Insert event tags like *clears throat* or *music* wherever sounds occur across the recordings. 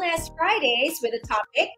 Wellness Fridays with a topic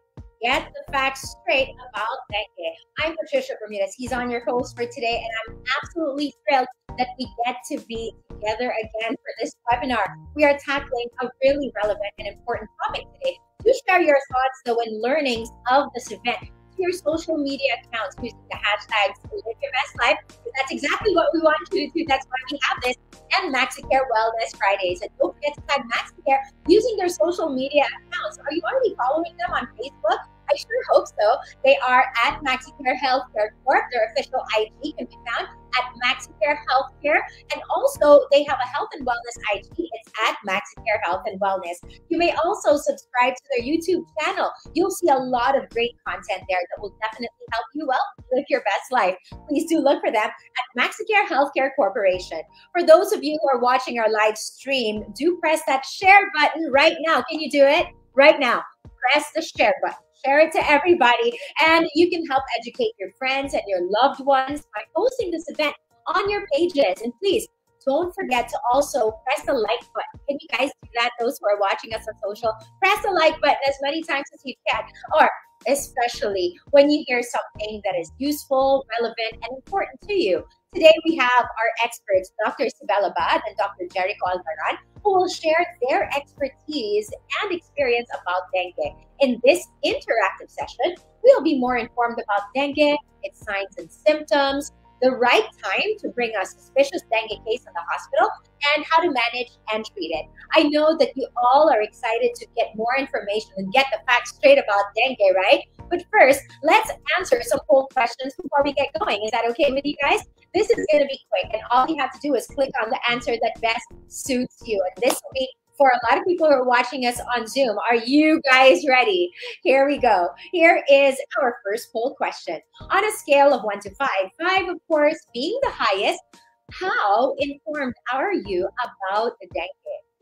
Get the Facts Straight About Dengue. I'm Patricia Bermudez. He's on your host for today, and I'm absolutely thrilled that we get to be together again for this webinar. We are tackling a really relevant and important topic today. Do share your thoughts, though, and learnings of this event your social media accounts using the hashtags Live Your Best Life. That's exactly what we want you to do. That's why we have this and MaxiCare Wellness Fridays. And don't forget to tag MaxiCare using their social media accounts. Are you already following them on Facebook? I sure hope so. They are at MaxiCare Healthcare Corp. Their official IG can be found at MaxiCare Healthcare. And also, they have a health and wellness IG. It's at MaxiCare Health and Wellness. You may also subscribe to their YouTube channel. You'll see a lot of great content there that will definitely help you well live your best life. Please do look for them at MaxiCare Healthcare Corporation. For those of you who are watching our live stream, do press that share button right now. Can you do it? Right now. Press the share button share it to everybody. And you can help educate your friends and your loved ones by posting this event on your pages. And please don't forget to also press the like button. Can you guys do that? Those who are watching us on social, press the like button as many times as you can. Or especially when you hear something that is useful, relevant, and important to you. Today we have our experts, Dr. Sibel Abad and Dr. Jericho Alvaran, who will share their expertise and experience about dengue. In this interactive session, we'll be more informed about dengue, its signs and symptoms, the right time to bring a suspicious dengue case in the hospital, and how to manage and treat it. I know that you all are excited to get more information and get the facts straight about dengue, right? But first, let's answer some poll questions before we get going. Is that okay with you guys? This is going to be quick, and all you have to do is click on the answer that best suits you. And this will be for a lot of people who are watching us on Zoom. Are you guys ready? Here we go. Here is our first poll question. On a scale of one to five, five, of course, being the highest, how informed are you about dengue?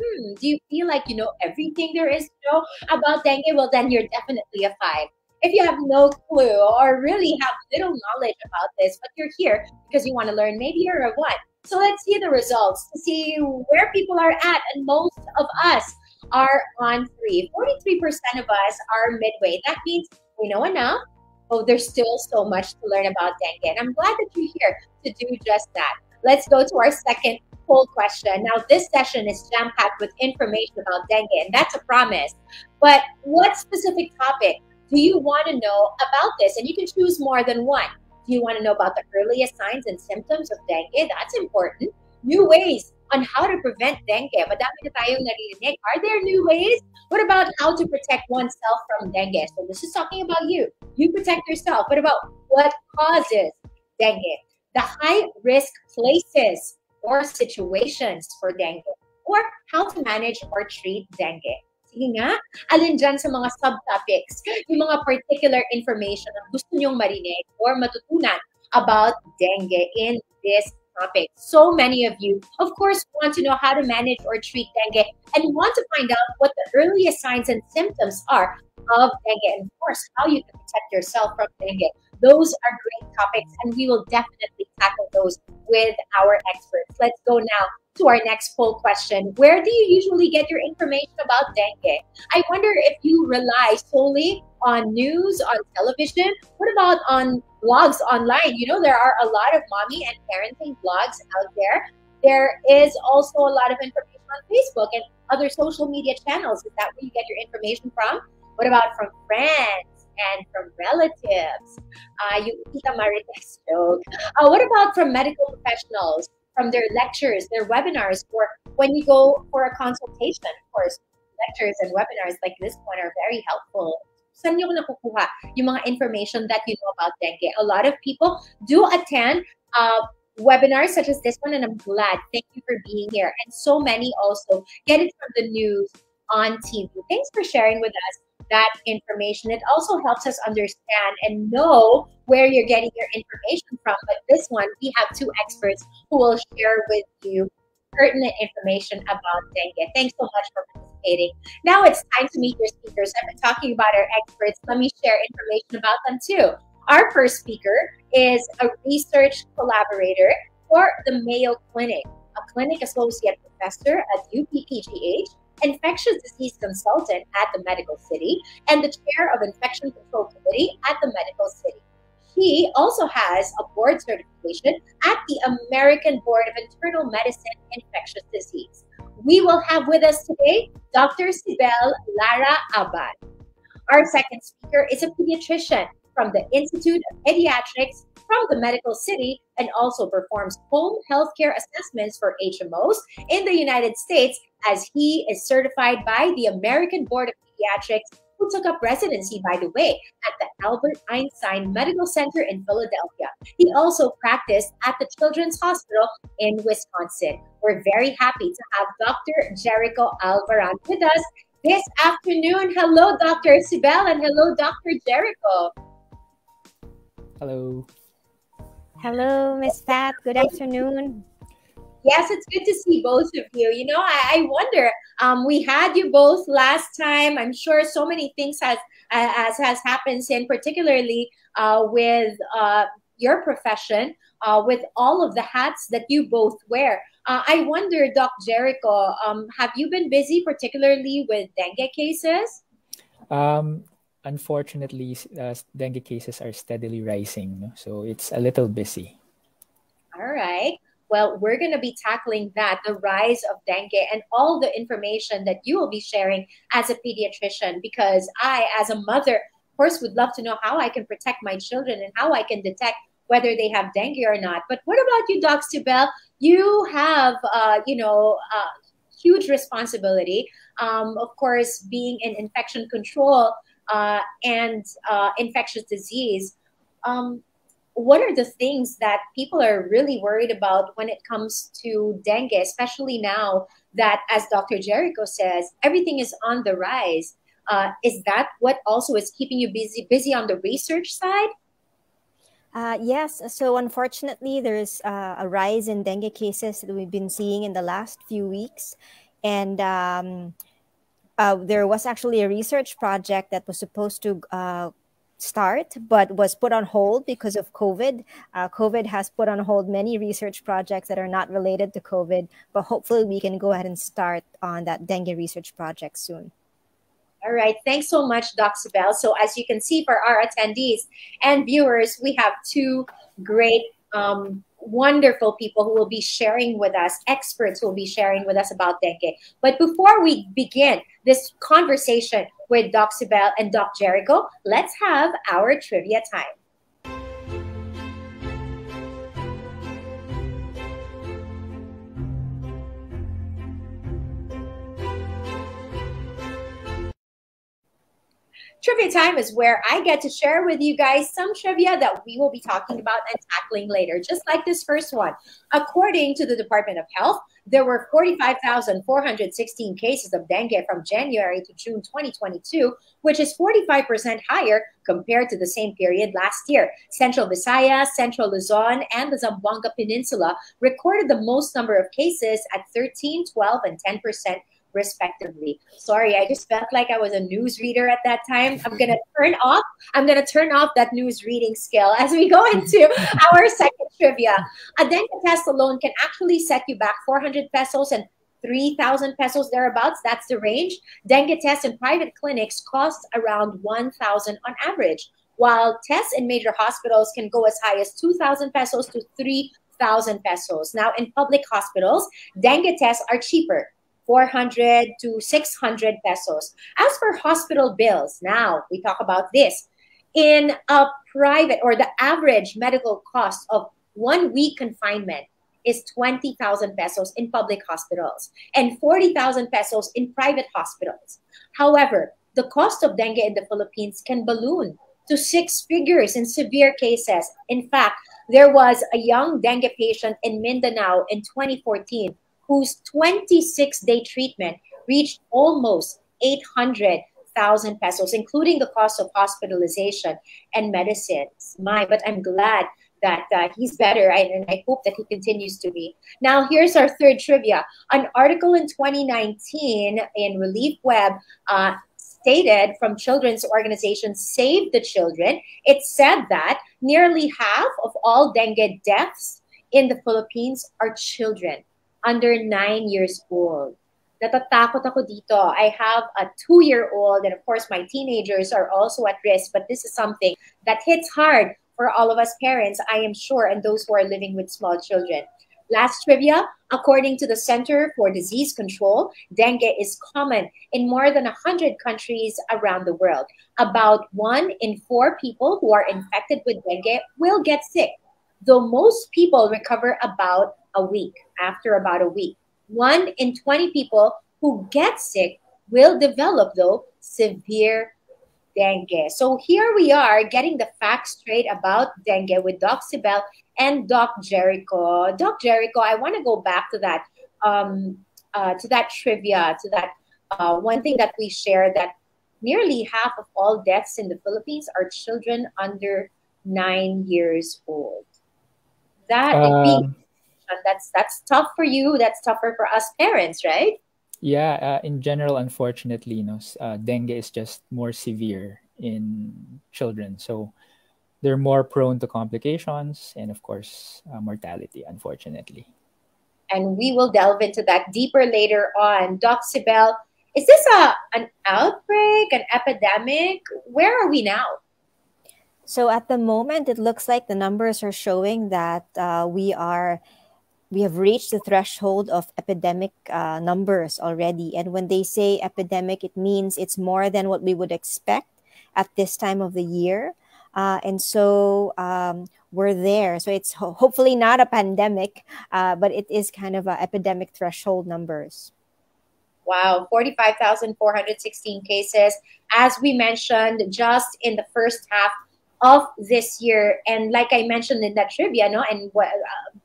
Hmm, do you feel like you know everything there is to know about dengue? Well, then you're definitely a five. If you have no clue or really have little knowledge about this, but you're here because you want to learn, maybe you're a one. So let's see the results to see where people are at. And most of us are on three. 43% of us are midway. That means we know enough. Oh, there's still so much to learn about dengue. And I'm glad that you're here to do just that. Let's go to our second poll question. Now, this session is jam packed with information about dengue, and that's a promise. But what specific topic do you want to know about this? And you can choose more than one. Do you want to know about the earliest signs and symptoms of dengue? That's important. New ways on how to prevent dengue. Are there new ways? What about how to protect oneself from dengue? So this is talking about you. You protect yourself. What about what causes dengue? The high risk places or situations for dengue or how to manage or treat dengue. Sige nga, alin dyan sa mga subtopics, yung mga particular information na gusto nyong marinig or matutunan about dengue in this topic. So many of you, of course, want to know how to manage or treat dengue and want to find out what the earliest signs and symptoms are of dengue and, of course, how you can protect yourself from dengue. Those are great topics, and we will definitely tackle those with our experts. Let's go now to our next poll question. Where do you usually get your information about dengue? I wonder if you rely solely on news, on television. What about on blogs online? You know, there are a lot of mommy and parenting blogs out there. There is also a lot of information on Facebook and other social media channels. Is that where you get your information from? What about from friends? And from relatives. Uh, you Tita Marites joke. Uh, what about from medical professionals? from their lectures, their webinars, or when you go for a consultation, of course, lectures and webinars like this one are very helpful. Saan nyo nakukuha yung mga information that you know about dengue? A lot of people do attend uh, webinars such as this one, and I'm glad. Thank you for being here. And so many also get it from the news on TV. Thanks for sharing with us that information. It also helps us understand and know where you're getting your information from. But this one, we have two experts who will share with you pertinent information about dengue. Thanks so much for participating. Now it's time to meet your speakers. I've been talking about our experts. Let me share information about them too. Our first speaker is a research collaborator for the Mayo Clinic, a clinic associate professor at UPPGH infectious disease consultant at the Medical City, and the chair of Infection Control Committee at the Medical City. He also has a board certification at the American Board of Internal Medicine Infectious Disease. We will have with us today Dr. Sibel Lara Abad. Our second speaker is a pediatrician from the Institute of Pediatrics from the Medical City and also performs home healthcare assessments for HMOs in the United States as he is certified by the American Board of Pediatrics who took up residency, by the way, at the Albert Einstein Medical Center in Philadelphia. He also practiced at the Children's Hospital in Wisconsin. We're very happy to have Dr. Jericho Alvaran with us this afternoon. Hello, Dr. Sibel, and hello, Dr. Jericho. Hello. Hello, Miss Pat. Good afternoon. Yes, it's good to see both of you. You know, I, I wonder. Um, we had you both last time. I'm sure so many things has as has happened, in particularly uh, with uh, your profession, uh, with all of the hats that you both wear. Uh, I wonder, Doc Jericho, um, have you been busy, particularly with dengue cases? Um, unfortunately, uh, dengue cases are steadily rising. So it's a little busy. All right. Well, we're going to be tackling that the rise of dengue and all the information that you will be sharing as a pediatrician. Because I, as a mother, of course, would love to know how I can protect my children and how I can detect whether they have dengue or not. But what about you, Doc Sibel? You have, uh, you know, uh, huge responsibility. Um, of course, being in infection control and uh, infectious disease. Um, what are the things that people are really worried about when it comes to dengue, especially now that, as Dr. Jericho says, everything is on the rise? Uh, is that what also is keeping you busy busy on the research side? Uh, yes. So unfortunately, there's uh, a rise in dengue cases that we've been seeing in the last few weeks, and um, uh, there was actually a research project that was supposed to uh, start but was put on hold because of COVID. Uh, COVID has put on hold many research projects that are not related to COVID, but hopefully we can go ahead and start on that dengue research project soon. All right. Thanks so much, Doc Sibel. So as you can see for our attendees and viewers, we have two great um, wonderful people who will be sharing with us, experts who will be sharing with us about dengue. But before we begin this conversation with Doc Sibel and Doc Jericho, let's have our trivia time. Trivia time is where I get to share with you guys some trivia that we will be talking about and tackling later, just like this first one. According to the Department of Health, there were 45,416 cases of dengue from January to June 2022, which is 45% higher compared to the same period last year. Central Visayas, Central Luzon, and the Zamboanga Peninsula recorded the most number of cases at 13, 12, and 10% respectively. Sorry, I just felt like I was a news reader at that time. I'm gonna turn off. I'm gonna turn off that news reading skill as we go *laughs* into our second trivia. A dengue test alone can actually set you back 400 pesos and 3,000 pesos thereabouts. That's the range. Dengue tests in private clinics cost around 1,000 on average, while tests in major hospitals can go as high as 2,000 pesos to 3,000 pesos. Now, in public hospitals, dengue tests are cheaper 400 to 600 pesos. As for hospital bills, now we talk about this. In a private or the average medical cost of one week confinement is 20,000 pesos in public hospitals and 40,000 pesos in private hospitals. However, the cost of dengue in the Philippines can balloon to six figures in severe cases. In fact, there was a young dengue patient in Mindanao in 2014 whose 26 day treatment reached almost 800,000 pesos, including the cost of hospitalization and medicines. My, but I'm glad that uh, he's better, and I hope that he continues to be. Now, here's our third trivia. An article in 2019 in Relief Web uh, stated from children's organization Save the Children, it said that nearly half of all dengue deaths in the Philippines are children under nine years old. natatakot ako dito. I have a two-year-old, and of course, my teenagers are also at risk. But this is something that hits hard for all of us parents, I am sure, and those who are living with small children. Last trivia according to the Center for Disease Control, dengue is common in more than 100 countries around the world. About one in four people who are infected with dengue will get sick, though most people recover about a week, after about a week. One in 20 people who get sick will develop, though, severe dengue. So here we are getting the facts straight about dengue with Doc Sibel and Doc Jericho. Doc Jericho, I want to go back to that, um, uh, to that trivia, to that uh, one thing that we shared that nearly half of all deaths in the Philippines are children under nine years old. That um, that's that's tough for you. That's tougher for us parents, right? Yeah, uh, in general, unfortunately, you know, uh, dengue is just more severe in children. So they're more prone to complications and, of course, uh, mortality, unfortunately. And we will delve into that deeper later on. Doc Sibel, is this a, an outbreak, an epidemic? Where are we now? So at the moment, it looks like the numbers are showing that uh, we are we have reached the threshold of epidemic uh, numbers already. And when they say epidemic, it means it's more than what we would expect at this time of the year. Uh, and so um, we're there. So it's ho- hopefully not a pandemic, uh, but it is kind of epidemic threshold numbers. Wow, 45,416 cases. As we mentioned, just in the first half of this year. And like I mentioned in that trivia, no, and uh,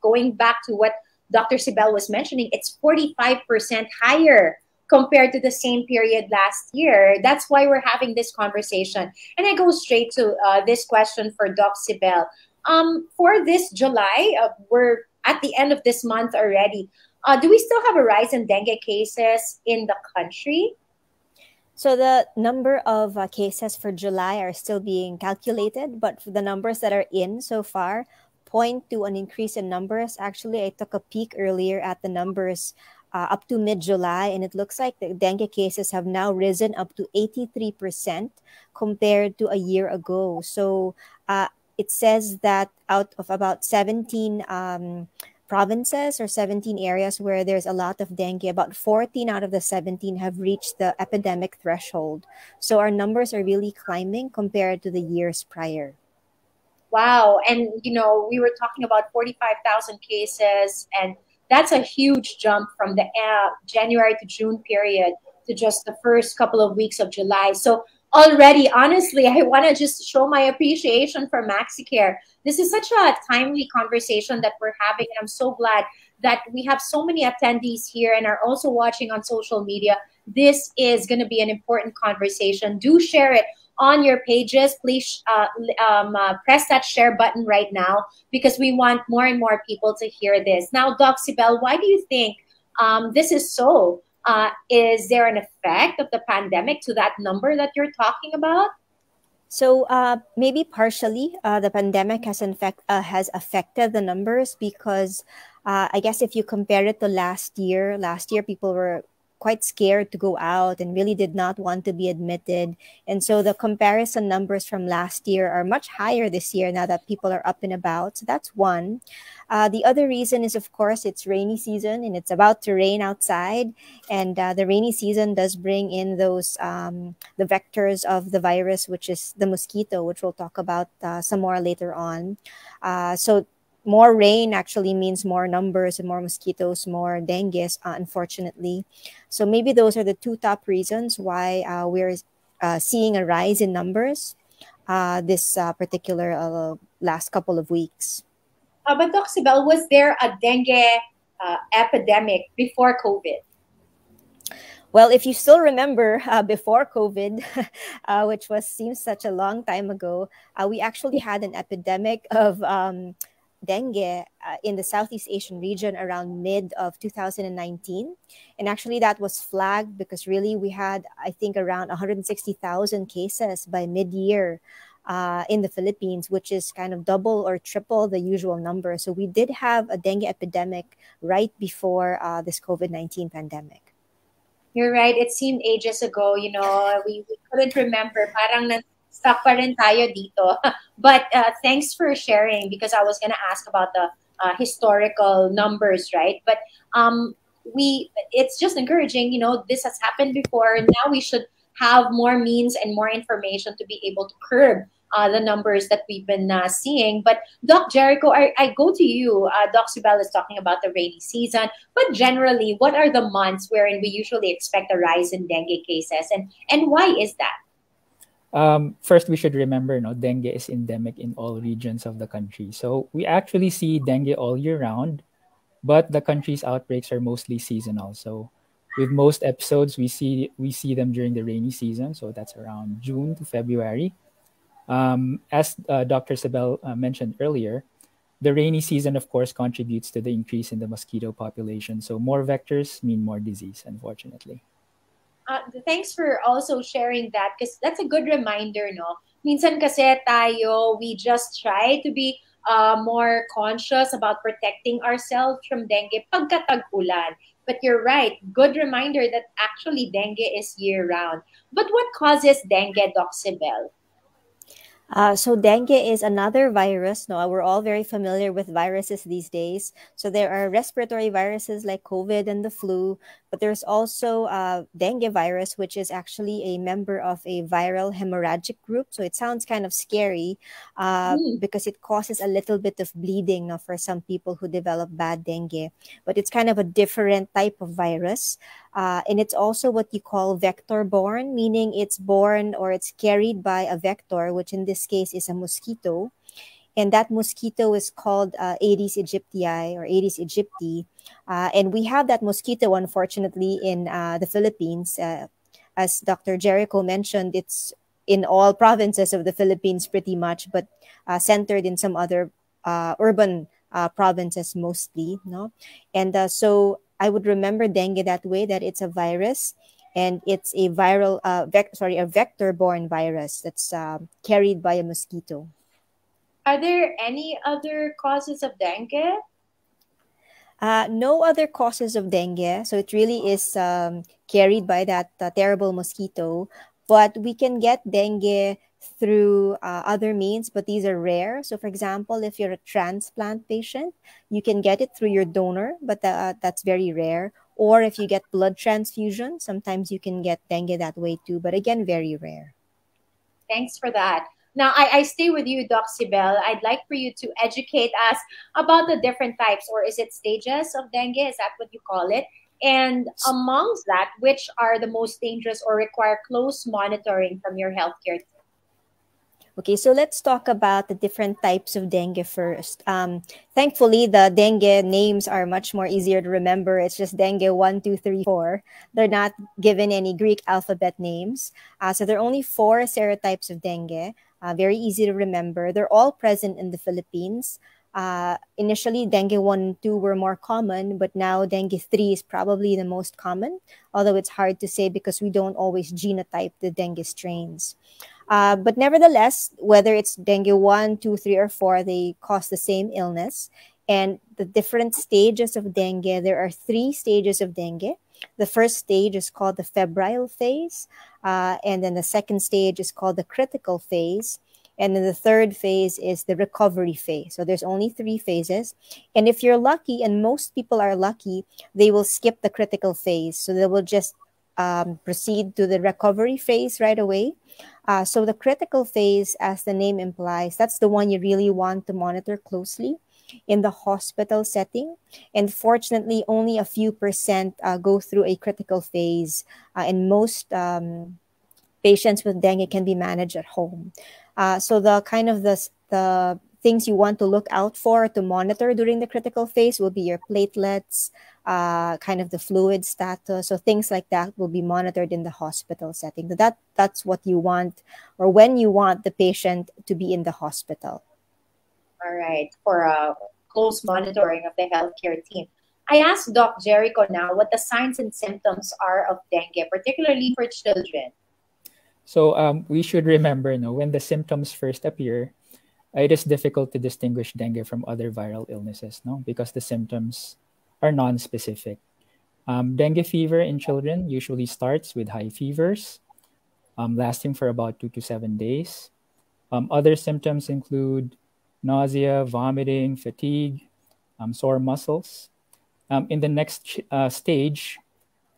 going back to what Dr. Sibel was mentioning, it's 45% higher compared to the same period last year. That's why we're having this conversation. And I go straight to uh, this question for Doc Sibel. Um, for this July, uh, we're at the end of this month already. Uh, do we still have a rise in dengue cases in the country? So the number of uh, cases for July are still being calculated, but the numbers that are in so far point to an increase in numbers. Actually, I took a peek earlier at the numbers uh, up to mid July, and it looks like the dengue cases have now risen up to 83% compared to a year ago. So uh, it says that out of about 17 um, provinces or 17 areas where there's a lot of dengue, about 14 out of the 17 have reached the epidemic threshold. So our numbers are really climbing compared to the years prior. Wow. And, you know, we were talking about 45,000 cases, and that's a huge jump from the uh, January to June period to just the first couple of weeks of July. So already, honestly, I want to just show my appreciation for MaxiCare. This is such a timely conversation that we're having, and I'm so glad that we have so many attendees here and are also watching on social media. This is going to be an important conversation. Do share it on your pages. Please uh, um, uh, press that share button right now because we want more and more people to hear this. Now, Doc Sibel, why do you think um, this is so? Uh, is there an effect of the pandemic to that number that you're talking about? So uh, maybe partially, uh, the pandemic has in fact uh, has affected the numbers because uh, I guess if you compare it to last year, last year people were quite scared to go out and really did not want to be admitted. And so the comparison numbers from last year are much higher this year now that people are up and about. So that's one. Uh, the other reason is, of course, it's rainy season and it's about to rain outside. And uh, the rainy season does bring in those, um, the vectors of the virus, which is the mosquito, which we'll talk about uh, some more later on. Uh, so more rain actually means more numbers and more mosquitoes, more dengue, uh, unfortunately. So maybe those are the two top reasons why uh, we're uh, seeing a rise in numbers uh, this uh, particular uh, last couple of weeks. but Doc Sibel, was there a dengue epidemic before COVID? Well, if you still remember uh, before COVID, *laughs* uh, which was seems such a long time ago, uh, we actually had an epidemic of um, dengue uh, in the Southeast Asian region around mid of 2019. And actually, that was flagged because really we had, I think, around 160,000 cases by mid year. Uh, in the Philippines, which is kind of double or triple the usual number. So we did have a dengue epidemic right before uh, this COVID 19 pandemic. You're right. It seemed ages ago, you know, we, we couldn't remember. Parang stuck pa rin tayo dito. *laughs* But uh, thanks for sharing because I was going to ask about the uh, historical numbers, right? But um, we, it's just encouraging, you know, this has happened before. and Now we should have more means and more information to be able to curb uh, the numbers that we've been uh, seeing. But Doc Jericho, I, I go to you. Uh, Doc Sibel is talking about the rainy season, but generally, what are the months wherein we usually expect a rise in dengue cases, and and why is that? Um, first, we should remember, dengue is endemic in all regions of the country. So we actually see dengue all year round, but the country's outbreaks are mostly seasonal. So with most episodes, we see we see them during the rainy season. So that's around June to February. Um, as uh, Dr. Sibel uh, mentioned earlier, the rainy season, of course, contributes to the increase in the mosquito population. So more vectors mean more disease, unfortunately. Uh, thanks for also sharing that because that's a good reminder, no? Minsan kasi tayo, we just try to be uh, more conscious about protecting ourselves from dengue pagkatag-ulan. But you're right, good reminder that actually dengue is year-round. But what causes dengue, Doc Sibel? Uh, so dengue is another virus. No, we're all very familiar with viruses these days. So there are respiratory viruses like COVID and the flu, but there's also uh, dengue virus, which is actually a member of a viral hemorrhagic group. So it sounds kind of scary uh, mm. because it causes a little bit of bleeding no, for some people who develop bad dengue. But it's kind of a different type of virus. Uh, and it's also what you call vector borne, meaning it's born or it's carried by a vector, which in this case is a mosquito. And that mosquito is called uh, Aedes aegypti or Aedes aegypti. Uh, and we have that mosquito, unfortunately, in uh, the Philippines. Uh, as Dr. Jericho mentioned, it's in all provinces of the Philippines pretty much, but uh, centered in some other uh, urban provinces mostly. No? And so I would remember dengue that way that it's a virus and it's a viral sorry a vector borne virus that's carried by a mosquito are there any other causes of dengue uh, no other causes of dengue so it really is um, carried by that uh, terrible mosquito but we can get dengue through uh, other means, but these are rare. So, for example, if you're a transplant patient, you can get it through your donor, but uh, that's very rare. Or if you get blood transfusion, sometimes you can get dengue that way too, but again, very rare. Thanks for that. Now, I, I stay with you, Doc Sibel. I'd like for you to educate us about the different types, or is it stages of dengue? Is that what you call it? And amongst that, which are the most dangerous or require close monitoring from your healthcare team? Okay, so let's talk about the different types of dengue first. Um, thankfully, the dengue names are much more easier to remember. It's just dengue 1, 2, 3, 4. They're not given any Greek alphabet names. Uh, so there are only four serotypes of dengue, uh, very easy to remember. They're all present in the Philippines. Uh, initially, dengue 1 and 2 were more common, but now dengue 3 is probably the most common, although it's hard to say because we don't always genotype the dengue strains. Uh, but nevertheless, whether it's dengue 1, 2, 3, or 4, they cause the same illness. And the different stages of dengue, there are three stages of dengue. The first stage is called the febrile phase, uh, and then the second stage is called the critical phase. And then the third phase is the recovery phase. So there's only three phases. And if you're lucky, and most people are lucky, they will skip the critical phase. So they will just um, proceed to the recovery phase right away. Uh, so the critical phase, as the name implies, that's the one you really want to monitor closely in the hospital setting. And fortunately, only a few percent uh, go through a critical phase, uh, and most um, patients with dengue can be managed at home. Uh, so the kind of the, the things you want to look out for to monitor during the critical phase will be your platelets, uh, kind of the fluid status. So things like that will be monitored in the hospital setting. That that's what you want, or when you want the patient to be in the hospital. All right, for a close monitoring of the healthcare team. I asked Doc Jericho now what the signs and symptoms are of dengue, particularly for children. So um, we should remember, you know, when the symptoms first appear, it is difficult to distinguish dengue from other viral illnesses, no, because the symptoms are non-specific. Um, dengue fever in children usually starts with high fevers, um, lasting for about two to seven days. Um, other symptoms include nausea, vomiting, fatigue, um, sore muscles. Um, in the next uh, stage,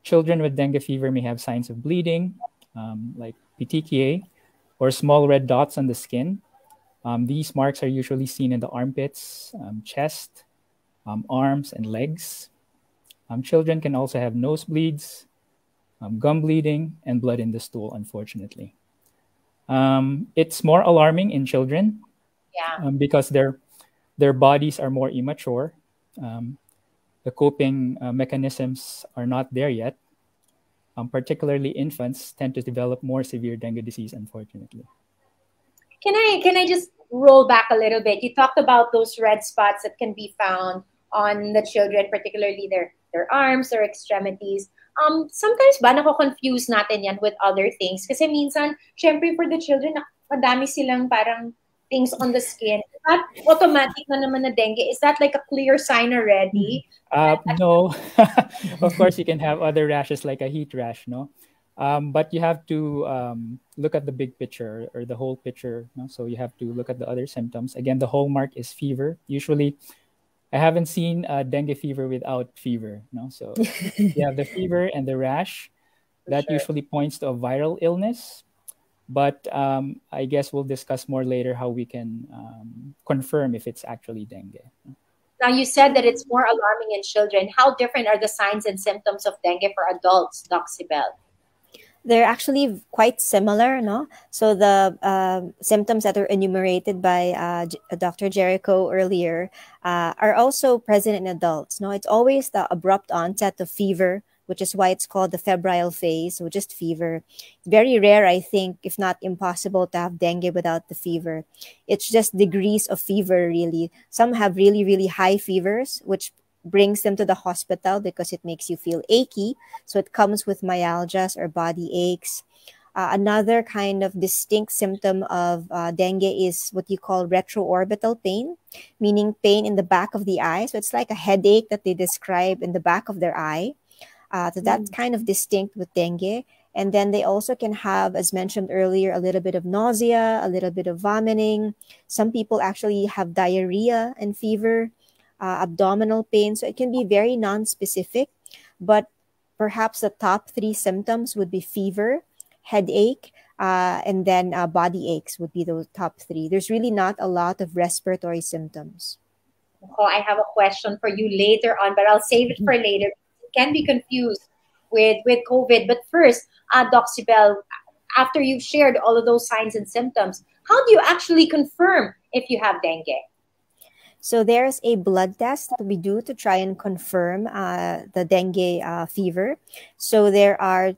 children with dengue fever may have signs of bleeding, um, like petechiae, or small red dots on the skin. Um, these marks are usually seen in the armpits, um, chest, um, arms, and legs. Children can also have nosebleeds, um, gum bleeding, and blood in the stool, unfortunately. It's more alarming in children Yeah. because their, their bodies are more immature. the coping uh, mechanisms are not there yet. particularly infants tend to develop more severe dengue disease, unfortunately. Can I can I just roll back a little bit? You talked about those red spots that can be found on the children, particularly their their arms or extremities. Um, sometimes ba nako-confuse natin yan with other things? Kasi minsan, syempre for the children, madami silang parang things on the skin. Is that automatic na naman na dengue? Is that like a clear sign already? Uh, no. *laughs* of course, you can have other rashes like a heat rash, no? Um, but you have to um, look at the big picture or the whole picture. No? So you have to look at the other symptoms. Again, the hallmark is fever. Usually, I haven't seen a dengue fever without fever. No, so *laughs* you have the fever and the rash. That sure. usually points to a viral illness. But um, I guess we'll discuss more later how we can um, confirm if it's actually dengue. Now, you said that it's more alarming in children. How different are the signs and symptoms of dengue for adults, Doc Sibel? they're actually quite similar, no? So the uh, symptoms that are enumerated by uh, J- Dr. Jericho earlier uh, are also present in adults. No, it's always the abrupt onset of fever, which is why it's called the febrile phase, so just fever. It's very rare, I think, if not impossible, to have dengue without the fever. It's just degrees of fever, really. Some have really, really high fevers, which brings them to the hospital because it makes you feel achy. So it comes with myalgias or body aches. Uh, another kind of distinct symptom of uh, dengue is what you call retroorbital pain, meaning pain in the back of the eye. So it's like a headache that they describe in the back of their eye. Uh, so that's kind of distinct with dengue. And then they also can have, as mentioned earlier, a little bit of nausea, a little bit of vomiting. Some people actually have diarrhea and fever uh, abdominal pain. So it can be very non-specific, but perhaps the top three symptoms would be fever, headache, uh, and then uh, body aches would be the top three. There's really not a lot of respiratory symptoms. Oh, I have a question for you later on, but I'll save it for later. Can be confused with with COVID. But first, uh, Doc Sibel, after you've shared all of those signs and symptoms, how do you actually confirm if you have dengue? So there's a blood test that we do to try and confirm uh, the dengue uh, fever. So there are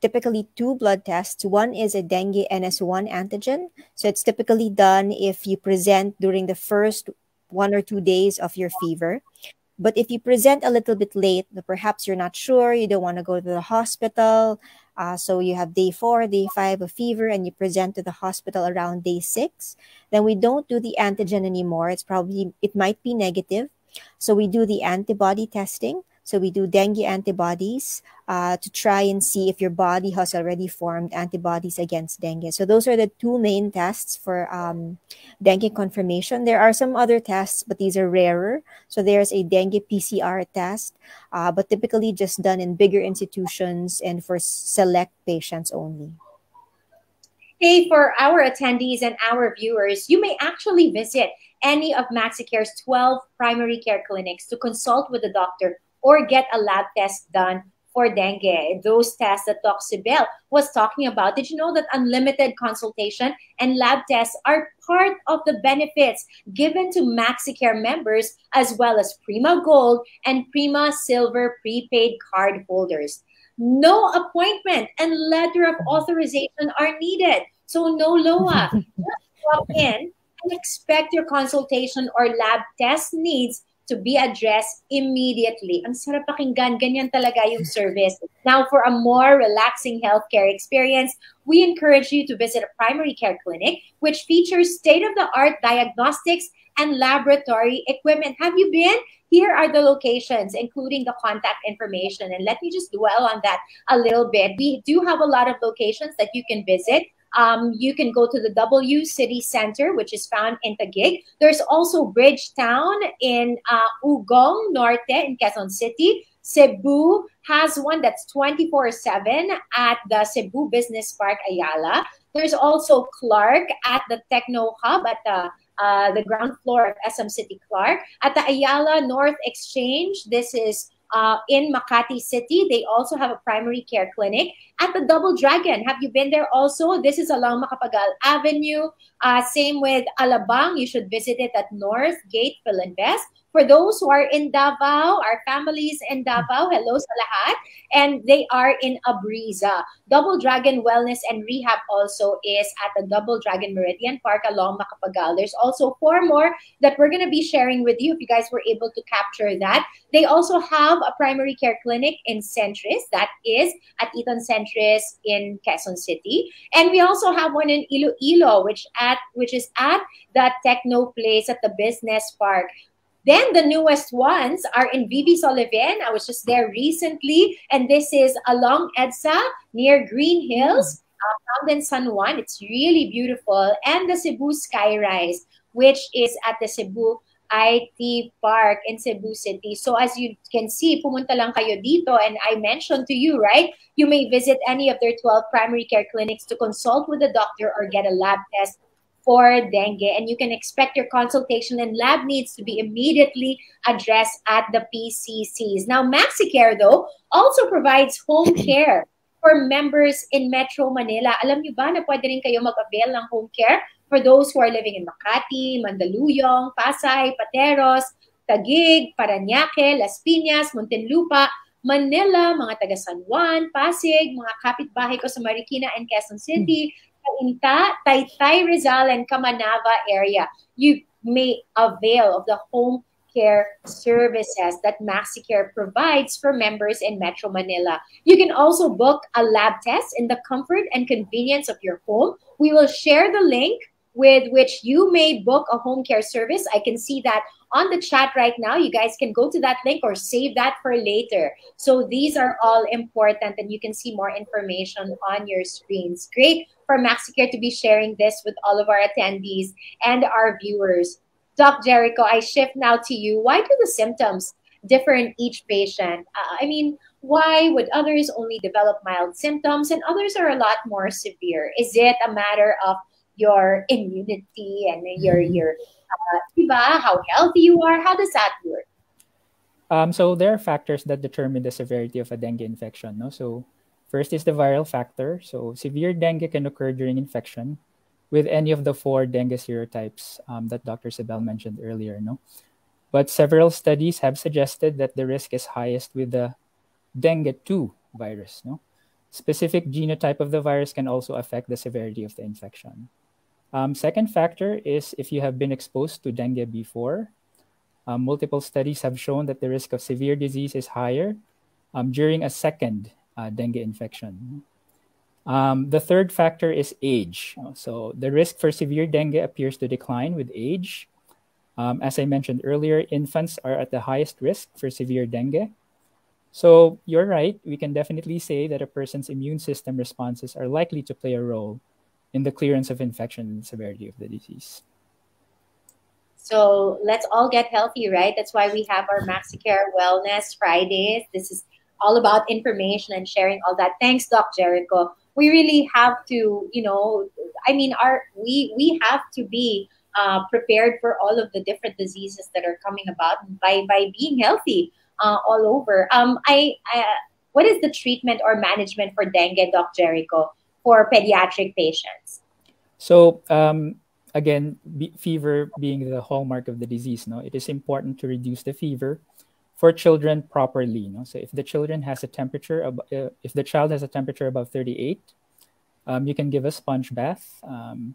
typically two blood tests. One is a dengue NS1 antigen. So it's typically done if you present during the first one or two days of your fever. But if you present a little bit late, perhaps you're not sure, you don't want to go to the hospital, uh, so you have day four, day five of fever, and you present to the hospital around day six. Then we don't do the antigen anymore. It's probably, it might be negative. So we do the antibody testing. So we do dengue antibodies uh, to try and see if your body has already formed antibodies against dengue. So those are the two main tests for um, dengue confirmation. There are some other tests, but these are rarer. So there's a dengue PCR test, uh, but typically just done in bigger institutions and for select patients only. Hey, for our attendees and our viewers, you may actually visit any of MaxiCare's 12 primary care clinics to consult with a doctor or get a lab test done for dengue. Those tests that Doc Sibel was talking about. Did you know that unlimited consultation and lab tests are part of the benefits given to MaxiCare members as well as Prima Gold and Prima Silver prepaid card holders? No appointment and letter of authorization are needed. So no LOA. *laughs* Just walk in and expect your consultation or lab test needs to be addressed immediately. Ang sarap pakinggan, ganyan talaga yung service. Now, for a more relaxing healthcare experience, we encourage you to visit a primary care clinic which features state-of-the-art diagnostics and laboratory equipment. Have you been? Here are the locations, including the contact information. And let me just dwell on that a little bit. We do have a lot of locations that you can visit. Um, you can go to the W City Center, which is found in Taguig. There's also Bridgetown in uh, Ugong Norte in Quezon City. Cebu has one that's 24 7 at the Cebu Business Park Ayala. There's also Clark at the Techno Hub at the uh, the ground floor of SM City Clark. At the Ayala North Exchange, this is uh, in Makati City. They also have a primary care clinic at the Double Dragon. Have you been there also? This is along Macapagal Avenue. Uh, same with Alabang. You should visit it at North Gate Philinvest. For those who are in Davao, our families in Davao, hello sa lahat. And they are in Abreeza. Double Dragon Wellness and Rehab also is at the Double Dragon Meridian Park along Macapagal. There's also four more that we're going to be sharing with you if you guys were able to capture that. They also have a primary care clinic in Centris. That is at Eton In Quezon City. And we also have one in Iloilo, which at which is at the Techno Place at the Business Park. Then the newest ones are in VV Soliven. I was just there recently, and this is along EDSA near Green Hills, uh, found in San Juan. It's really beautiful. And the Cebu Skyrise, which is at the Cebu IT Park in Cebu City. So as you can see, pumunta lang kayo dito and I mentioned to you, right? You may visit any of their 12 primary care clinics to consult with a doctor or get a lab test for dengue and you can expect your consultation and lab needs to be immediately addressed at the PCCs. Now, MaxiCare though also provides home *clears throat* care for members in Metro Manila. Alam niyo ba na pwede rin kayo mag-avail ng home care for those who are living in Makati, Mandaluyong, Pasay, Pateros, Taguig, Paranaque, Las Piñas, Muntinlupa, Manila, mga taga San Juan, Pasig, mga kapitbahay ko sa Marikina and Quezon City, Cainta, Taytay, Rizal, and Kamanava area, you may avail of the home care services that MaxiCare provides for members in Metro Manila. You can also book a lab test in the comfort and convenience of your home. We will share the link with which you may book a home care service. I can see that on the chat right now. You guys can go to that link or save that for later. So these are all important and you can see more information on your screens. Great for MaxiCare to be sharing this with all of our attendees and our viewers. Doc Jericho, I shift now to you. Why do the symptoms differ in each patient? Uh, I mean, why would others only develop mild symptoms and others are a lot more severe? Is it a matter of your immunity and your mm-hmm. your uh, how healthy you are? How does that work? Um, so there are factors that determine the severity of a dengue infection. No, so first is the viral factor. So severe dengue can occur during infection with any of the four dengue serotypes um, that Dr. Sibel mentioned earlier. No, but several studies have suggested that the risk is highest with the dengue 2 virus. No, specific genotype of the virus can also affect the severity of the infection. Um, second factor is if you have been exposed to dengue before. Um, multiple studies have shown that the risk of severe disease is higher um, during a second uh, dengue infection. Um, the third factor is age. So the risk for severe dengue appears to decline with age. Um, as I mentioned earlier, infants are at the highest risk for severe dengue. So you're right, we can definitely say that a person's immune system responses are likely to play a role in the clearance of infection and severity of the disease. So let's all get healthy, right? That's why we have our MaxiCare Wellness Fridays. This is all about information and sharing all that. Thanks, Doc Jericho. We really have to, you know, I mean, our we we have to be uh, prepared for all of the different diseases that are coming about by by being healthy uh, all over. Um, I, I what is the treatment or management for dengue, Doc Jericho? for pediatric patients? So, um, again, be, fever being the hallmark of the disease, no, it is important to reduce the fever for children properly. No? So, if the children has a temperature, uh, if the child has a temperature above 38, um, you can give a sponge bath. Um,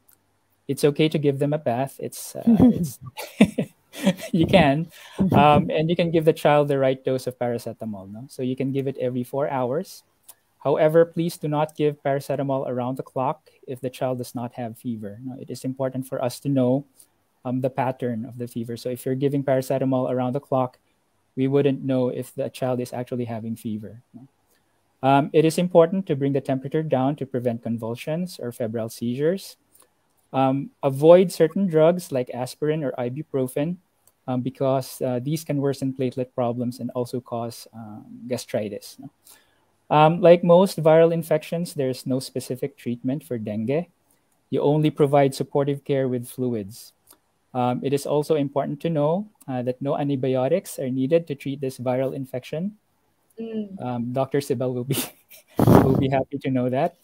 it's okay to give them a bath. It's, uh, *laughs* it's *laughs* you can, *laughs* um, and you can give the child the right dose of paracetamol. No? So you can give it every four hours. However, please do not give paracetamol around the clock if the child does not have fever. Now, it is important for us to know um, the pattern of the fever. So if you're giving paracetamol around the clock, we wouldn't know if the child is actually having fever. Um, it is important to bring the temperature down to prevent convulsions or febrile seizures. Um, avoid certain drugs like aspirin or ibuprofen um, because uh, these can worsen platelet problems and also cause um, gastritis. Um, like most viral infections, there's no specific treatment for dengue. You only provide supportive care with fluids. Um, it is also important to know uh, that no antibiotics are needed to treat this viral infection. Mm. Um, Dr. Sibel will be *laughs* will be happy to know that.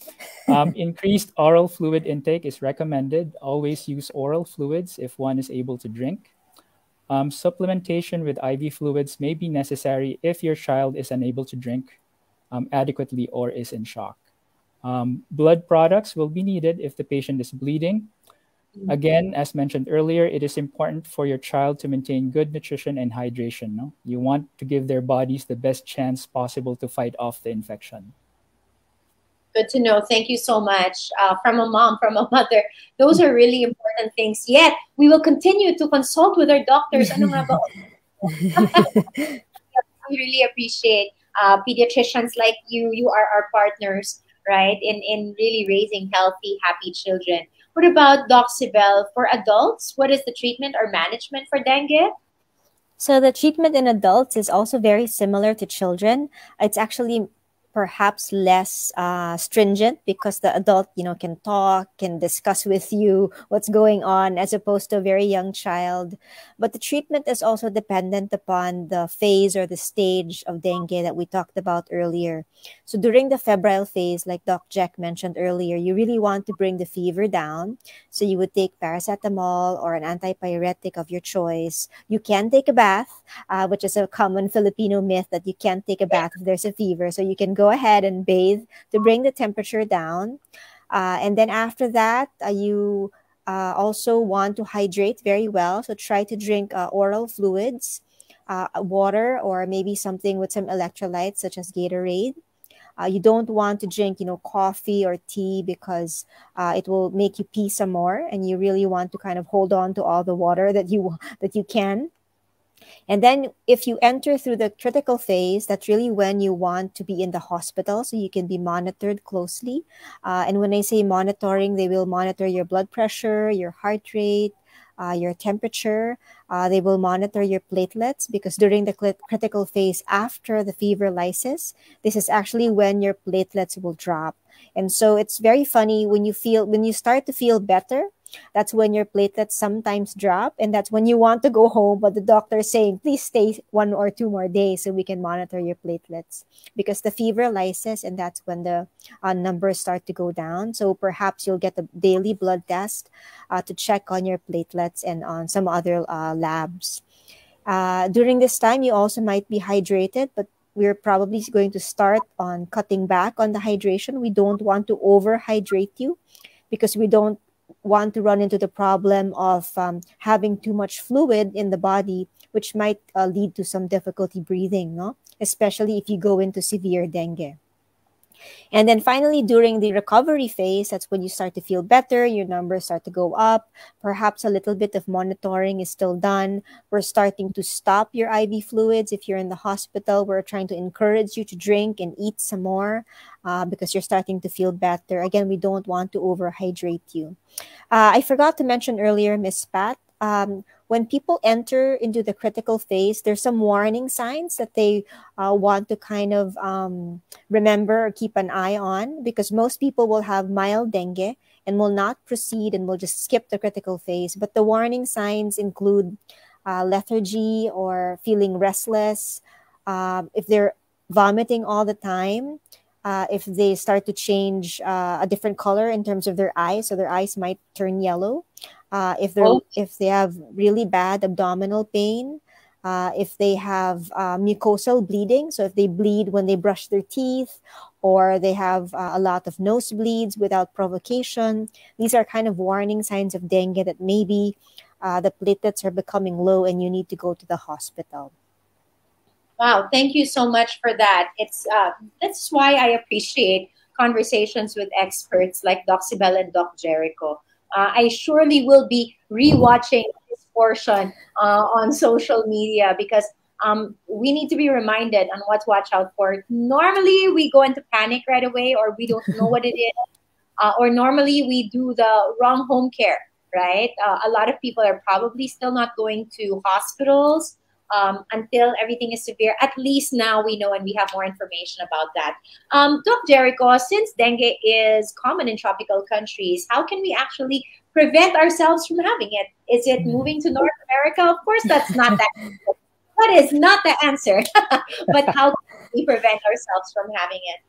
Um, *laughs* increased oral fluid intake is recommended. Always use oral fluids if one is able to drink. Um, supplementation with IV fluids may be necessary if your child is unable to drink um, adequately or is in shock. Um, blood products will be needed if the patient is bleeding. Mm-hmm. Again, as mentioned earlier, it is important for your child to maintain good nutrition and hydration. No? You want to give their bodies the best chance possible to fight off the infection. Good to know. Thank you so much. Uh, from a mom, *laughs* from a mother. Those are really important things. Yet, we will continue to consult with our doctors. ano ba? *laughs* *laughs* we really appreciate uh, pediatricians like you. You are our partners, right, in, in really raising healthy, happy children. What about Doc Sibel for adults? What is the treatment or management for dengue? So the treatment in adults is also very similar to children. It's actually perhaps less uh, stringent because the adult you know can talk can discuss with you what's going on as opposed to a very young child. But the treatment is also dependent upon the phase or the stage of dengue that we talked about earlier. So during the febrile phase like doc jack mentioned earlier you really want to bring the fever down. So you would take paracetamol or an antipyretic of your choice. You can take a bath uh, which is a common filipino myth that you can't take a bath if there's a fever so you can go go ahead and bathe to bring the temperature down. Uh, and then after that, uh, you uh, also want to hydrate very well. So try to drink uh, oral fluids, uh, water, or maybe something with some electrolytes such as Gatorade. Uh, you don't want to drink, you know, coffee or tea because it will make you pee some more, and you really want to kind of hold on to all the water that you *laughs* that you can. And then if you enter through the critical phase, that's really when you want to be in the hospital so you can be monitored closely. Uh, and when I say monitoring, they will monitor your blood pressure, your heart rate, uh, your temperature. Uh, they will monitor your platelets because during the cl- critical phase after the fever lysis, this is actually when your platelets will drop. And so it's very funny when you feel when you start to feel better that's when your platelets sometimes drop, and that's when you want to go home, but the doctor is saying, please stay one or two more days so we can monitor your platelets because the fever lyses, and that's when the uh, numbers start to go down. So perhaps you'll get a daily blood test uh, to check on your platelets and on some other uh, labs. Uh, during this time, you also might be hydrated, but we're probably going to start on cutting back on the hydration. We don't want to overhydrate you because we don't want to run into the problem of um, having too much fluid in the body, which might uh, lead to some difficulty breathing, no? especially if you go into severe dengue. And then finally, during the recovery phase, that's when you start to feel better, your numbers start to go up. Perhaps a little bit of monitoring is still done. We're starting to stop your IV fluids. If you're in the hospital, we're trying to encourage you to drink and eat some more uh, because you're starting to feel better. Again, we don't want to overhydrate you. Uh, I forgot to mention earlier, Miss Pat. Um, when people enter into the critical phase, there's some warning signs that they uh, want to kind of um, remember or keep an eye on because most people will have mild dengue and will not proceed and will just skip the critical phase. But the warning signs include uh, lethargy or feeling restless, uh, if they're vomiting all the time, uh, if they start to change uh, a different color in terms of their eyes, so their eyes might turn yellow. Uh, if they're oh. if they have really bad abdominal pain, uh, if they have uh, mucosal bleeding, so if they bleed when they brush their teeth, or they have uh, a lot of nosebleeds without provocation, these are kind of warning signs of dengue that maybe uh, the platelets are becoming low and you need to go to the hospital. Wow, thank you so much for that. It's uh, that's why I appreciate conversations with experts like Doc Sibel and Doc Jericho uh, I surely will be rewatching this portion uh, on social media because um, we need to be reminded on what to watch out for. Normally, we go into panic right away, or we don't know what it *laughs* is, uh, or normally we do the wrong home care. Right? Uh, a lot of people are probably still not going to hospitals um, until everything is severe. At least now we know and we have more information about that. Um, Doc Jericho, since dengue is common in tropical countries, how can we actually prevent ourselves from having it? Is it moving to North America? Of course, that's not that. *laughs* that is not the answer. *laughs* but how can we prevent ourselves from having it?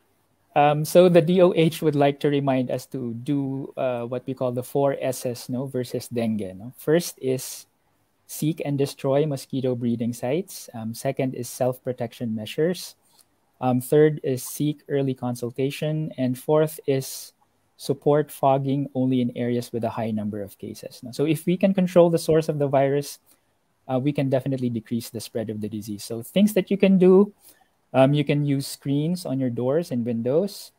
Um, so the DOH would like to remind us to do uh, what we call the four S's, no, versus dengue. No, first is seek and destroy mosquito breeding sites. Um, second is self protection measures. Um, third is seek early consultation, and fourth is support fogging only in areas with a high number of cases. So if we can control the source of the virus, uh, we can definitely decrease the spread of the disease. So things that you can do, um, you can use screens on your doors and windows.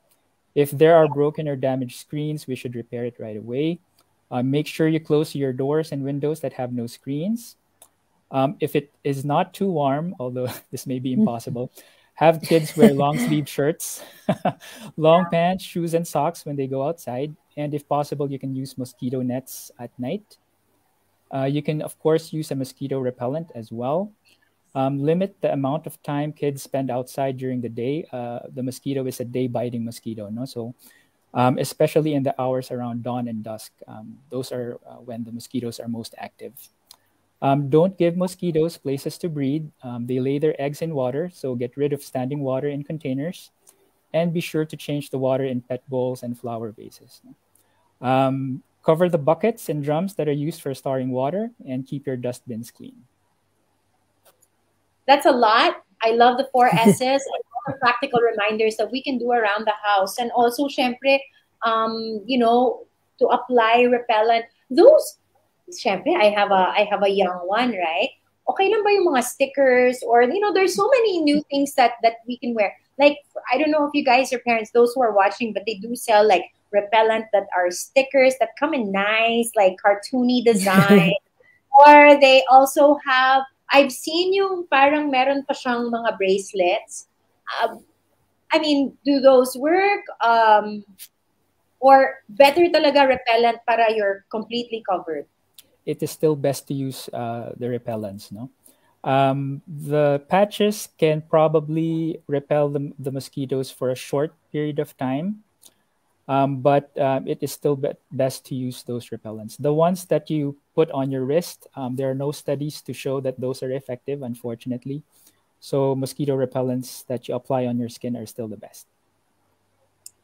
If there are broken or damaged screens, we should repair it right away. Uh, make sure you close your doors and windows that have no screens. Um, if it is not too warm, although *laughs* this may be impossible, have kids wear long *laughs* sleeve shirts, *laughs* long pants, shoes, and socks when they go outside. And if possible, you can use mosquito nets at night. Uh, you can, of course, use a mosquito repellent as well. Um, limit the amount of time kids spend outside during the day. Uh, the mosquito is a day biting mosquito, no? So, um, especially in the hours around dawn and dusk, um, those are uh, when the mosquitoes are most active. Um, don't give mosquitoes places to breed. Um, they lay their eggs in water, so get rid of standing water in containers. And be sure to change the water in pet bowls and flower vases. Um, Cover the buckets and drums that are used for storing water and keep your dustbins clean. That's a lot. I love the four *laughs* S's the practical reminders that we can do around the house. And also, syempre, um, you know, to apply repellent. Those, syempre, I have a, I have a young one, right? Okay lang ba yung mga stickers or, you know, there's so many new things that, that we can wear. Like, I don't know if you guys are parents, those who are watching, but they do sell like repellent that are stickers that come in nice, like cartoony *laughs* design. or they also have, I've seen yung parang meron pa siyang mga bracelets. Uh, I mean, do those work? Um, or better talaga repellent para you're completely covered? It is still best to use uh, the repellents, no? Um, the patches can probably repel the, the mosquitoes for a short period of time, um, but um, it is still be- best to use those repellents. The ones that you put on your wrist, um, there are no studies to show that those are effective, unfortunately. So mosquito repellents that you apply on your skin are still the best.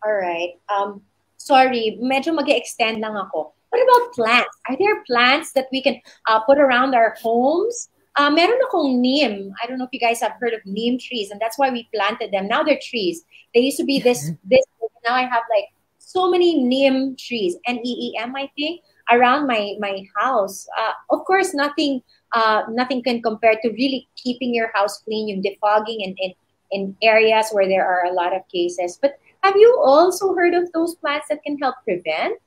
All right. Um, sorry, medyo mag-extend lang ako. What about plants? Are there plants that we can uh, put around our homes? Uh, meron akong neem. I don't know if you guys have heard of neem trees, and that's why we planted them. Now they're trees. They used to be this this. Now I have like so many neem trees, N-E-E-M, I think, around my my house. Uh, of course, nothing uh, nothing can compare to really keeping your house clean, yung defogging in, in in areas where there are a lot of cases. But have you also heard of those plants that can help prevent?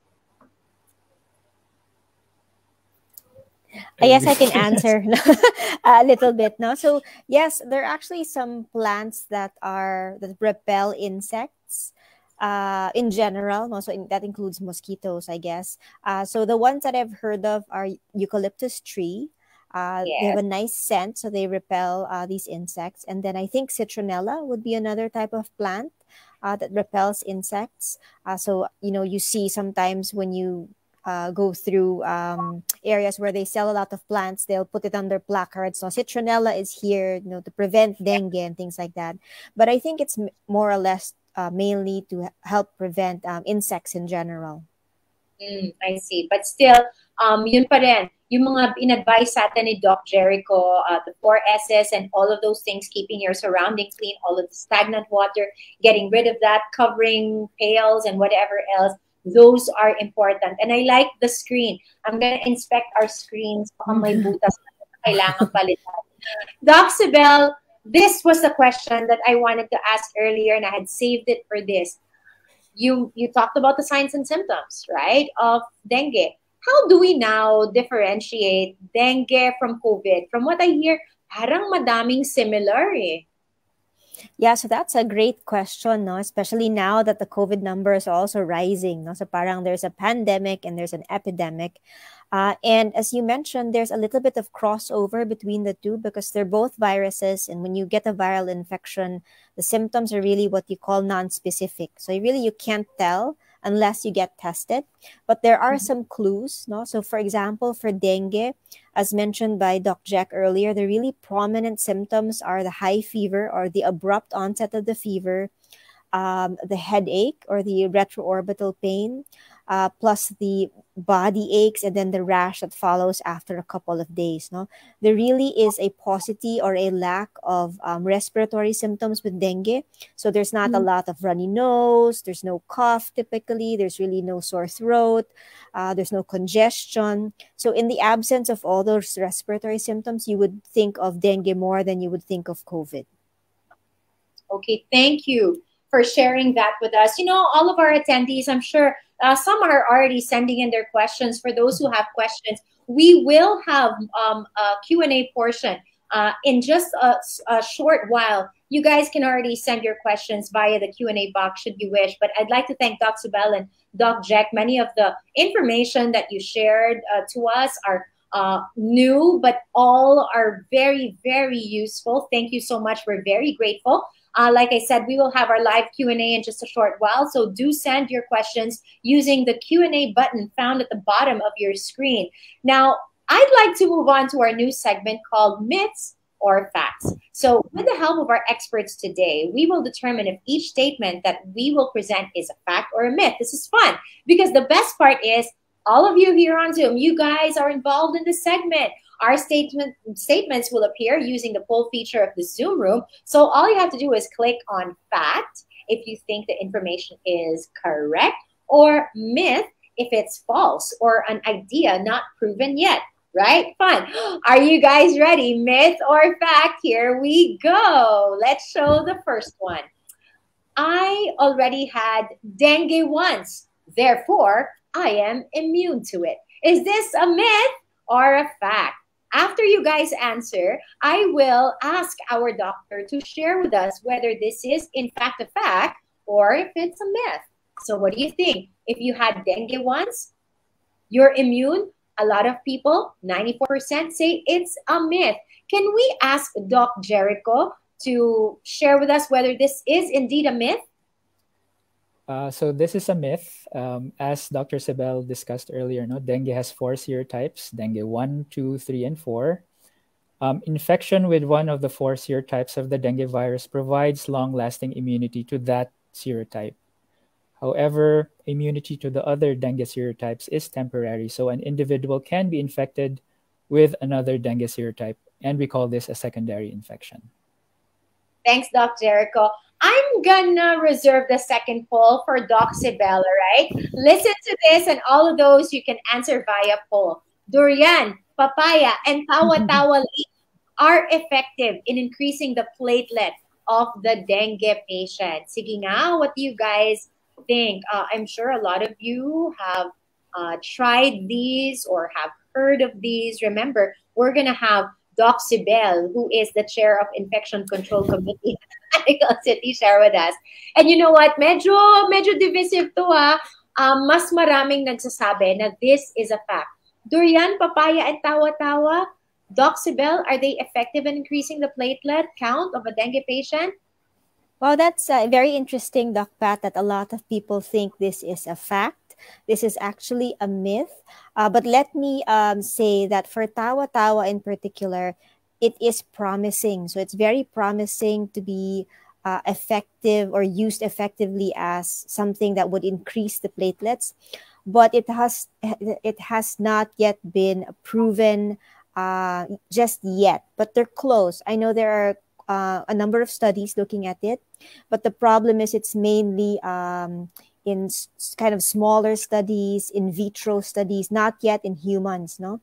I guess I can answer *laughs* a little bit. No, so yes, there are actually some plants that are that repel insects uh, in general. Also, in, that includes mosquitoes, I guess. Uh, so the ones that I've heard of are eucalyptus tree. Uh, yes. They have a nice scent, so they repel uh, these insects. And then I think citronella would be another type of plant uh, that repels insects. Uh, so you know, you see sometimes when you uh, go through um, areas where they sell a lot of plants, they'll put it on their placards. So citronella is here, you know, to prevent dengue and things like that. But I think it's more or less uh, mainly to help prevent um, insects in general. Mm, I see. But still, um, yun pa rin, yung mga in-advise sa atin ni Doc Jericho, uh, the four S's and all of those things, keeping your surroundings clean, all of the stagnant water, getting rid of that, covering pails and whatever else, those are important. And I like the screen. I'm gonna inspect our screens. Baka may butas na kailangan palitan. Doc Sibel, this was the question that I wanted to ask earlier, and I had saved it for this. You you talked about the signs and symptoms, right, of dengue. How do we now differentiate dengue from COVID? From what I hear, parang madaming similar eh. Yeah, so that's a great question, no? Especially now that the COVID number is also rising, no? So parang there's a pandemic and there's an epidemic. Uh, and as you mentioned, there's a little bit of crossover between the two because they're both viruses. And when you get a viral infection, the symptoms are really what you call non-specific. So really, you can't tell unless you get tested. But there are mm-hmm. some clues. No? So, for example, for dengue, as mentioned by Doc Jack earlier, the really prominent symptoms are the high fever or the abrupt onset of the fever, um, the headache or the retroorbital pain, uh, plus the body aches and then the rash that follows after a couple of days. No, there really is a paucity or a lack of um, respiratory symptoms with dengue. So there's not mm-hmm. a lot of runny nose. There's no cough typically. There's really no sore throat. Uh, there's no congestion. So in the absence of all those respiratory symptoms, you would think of dengue more than you would think of COVID. Okay, thank you for sharing that with us. You know, all of our attendees, I'm sure uh, some are already sending in their questions. For those who have questions, we will have um, a Q&A portion uh, in just a, a, short while. You guys can already send your questions via the Q&A box should you wish. But I'd like to thank Doc Sibel and Doc Jack. Many of the information that you shared uh, to us are uh, new, but all are very, very useful. Thank you so much. We're very grateful. Uh, like I said, we will have our live Q&A in just a short while. So do send your questions using the Q&A button found at the bottom of your screen. Now, I'd like to move on to our new segment called Myths or Facts. So with the help of our experts today, we will determine if each statement that we will present is a fact or a myth. This is fun because the best part is all of you here on Zoom, you guys are involved in the segment. Our statement statements will appear using the poll feature of the Zoom room. So all you have to do is click on fact if you think the information is correct or myth if it's false or an idea not proven yet. Right? Fun. *gasps* Are you guys ready? Myth or fact? Here we go. Let's show the first one. I already had dengue once. Therefore, I am immune to it. Is this a myth or a fact? After you guys answer, I will ask our doctor to share with us whether this is in fact a fact or if it's a myth. So what do you think? If you had dengue once, you're immune. A lot of people, 94% say it's a myth. Can we ask Doc Jericho to share with us whether this is indeed a myth? Uh, so this is a myth. Um, as Dr. Sibel discussed earlier, no, dengue has four serotypes, dengue 1, 2, 3, and 4. Um, infection with one of the four serotypes of the dengue virus provides long-lasting immunity to that serotype. However, immunity to the other dengue serotypes is temporary, so an individual can be infected with another dengue serotype, and we call this a secondary infection. Thanks, Dr. Jericho. I'm gonna reserve the second poll for Doc Sibella, right? Listen to this, and all of those you can answer via poll. Durian, papaya, and tawa-tawa *laughs* leaf are effective in increasing the platelet of the dengue patient. Sige nga, what do you guys think? Uh, I'm sure a lot of you have uh, tried these or have heard of these. Remember, we're gonna have Doc Sibel, who is the chair of Infection Control Committee *laughs* Medical City share with us. And you know what? Medyo, medyo divisive to ha. Um, mas maraming nagsasabi na this is a fact. Durian, papaya, and tawa-tawa, Doxibel, are they effective in increasing the platelet count of a dengue patient? Well, that's uh, very interesting, Doc Pat, that a lot of people think this is a fact. This is actually a myth. Uh, but let me um, say that for Tawa Tawa in particular, it is promising. So it's very promising to be uh, effective or used effectively as something that would increase the platelets, but it has it has not yet been proven uh, just yet. But they're close. I know there are uh, a number of studies looking at it, but the problem is it's mainly um, in kind of smaller studies, in vitro studies, not yet in humans. No,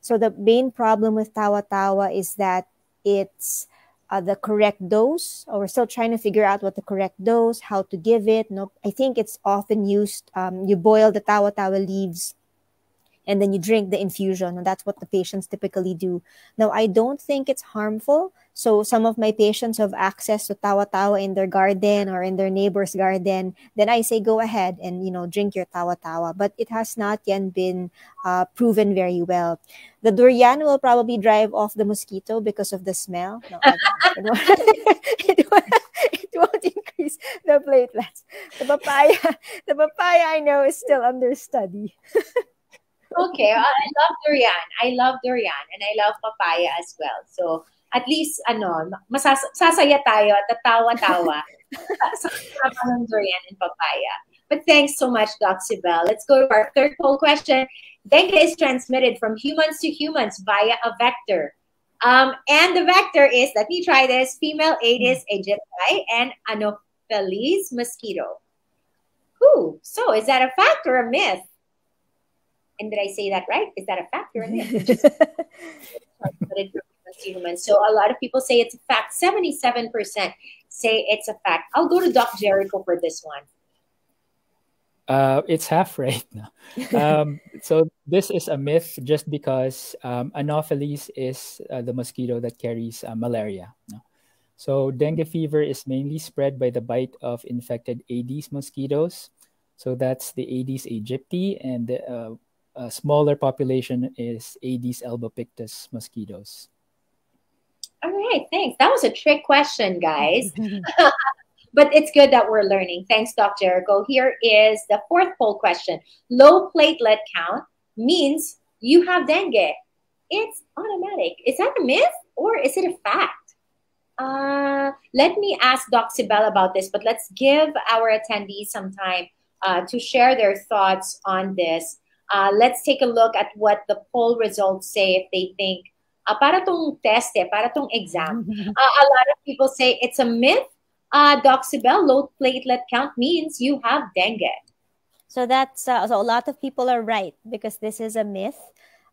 so the main problem with Tawa Tawa is that it's uh, the correct dose, or we're still trying to figure out what the correct dose, how to give it. No, I think it's often used. Um, you boil the Tawa Tawa leaves and then you drink the infusion and that's what the patients typically do. Now i don't think it's harmful. So some of my patients have access to tawa-tawa in their garden or in their neighbor's garden. Then i say go ahead and you know drink your tawa-tawa but it has not yet been uh, proven very well. The durian will probably drive off the mosquito because of the smell. No, it, won't, *laughs* it, won't, it won't increase the platelets. The papaya *laughs* the papaya i know is still under study *laughs* okay, I love durian. I love durian and I love papaya as well. So at least ano, masas- sasaya tayo at tatawa-tawa *laughs* sa ng durian and papaya. But thanks so much, Doc Sibel. Let's go to our third poll question. Dengue is transmitted from humans to humans via a vector. Um, and the vector is, let me try this, female Aedes aegypti and Anopheles mosquito. Ooh, so is that a fact or a myth? And did I say that right? Is that a fact or a myth? *laughs* *laughs* So a lot of people say it's a fact. 77% say it's a fact. I'll go to Doc Jericho for this one. Uh, it's half *laughs* right now. Um, so this is a myth just because um, Anopheles is uh, the mosquito that carries uh, malaria. No? So dengue fever is mainly spread by the bite of infected Aedes mosquitoes. So that's the Aedes aegypti, and the, uh, a smaller population is Aedes albopictus mosquitoes. All right, thanks. That was a trick question, guys. *laughs* *laughs* but it's good that we're learning. Thanks, Dr. Jericho. Here is the fourth poll question. Low platelet count means you have dengue. It's automatic. Is that a myth or is it a fact? Uh, let me ask Doc Sibel about this, but let's give our attendees some time uh, to share their thoughts on this. Uh, let's take a look at what the poll results say if they think, uh, para tong test, eh, para tong exam. *laughs* Uh, a lot of people say it's a myth. Uh, Doc Sibel, low platelet count means you have dengue. So that's uh, so a lot of people are right because this is a myth.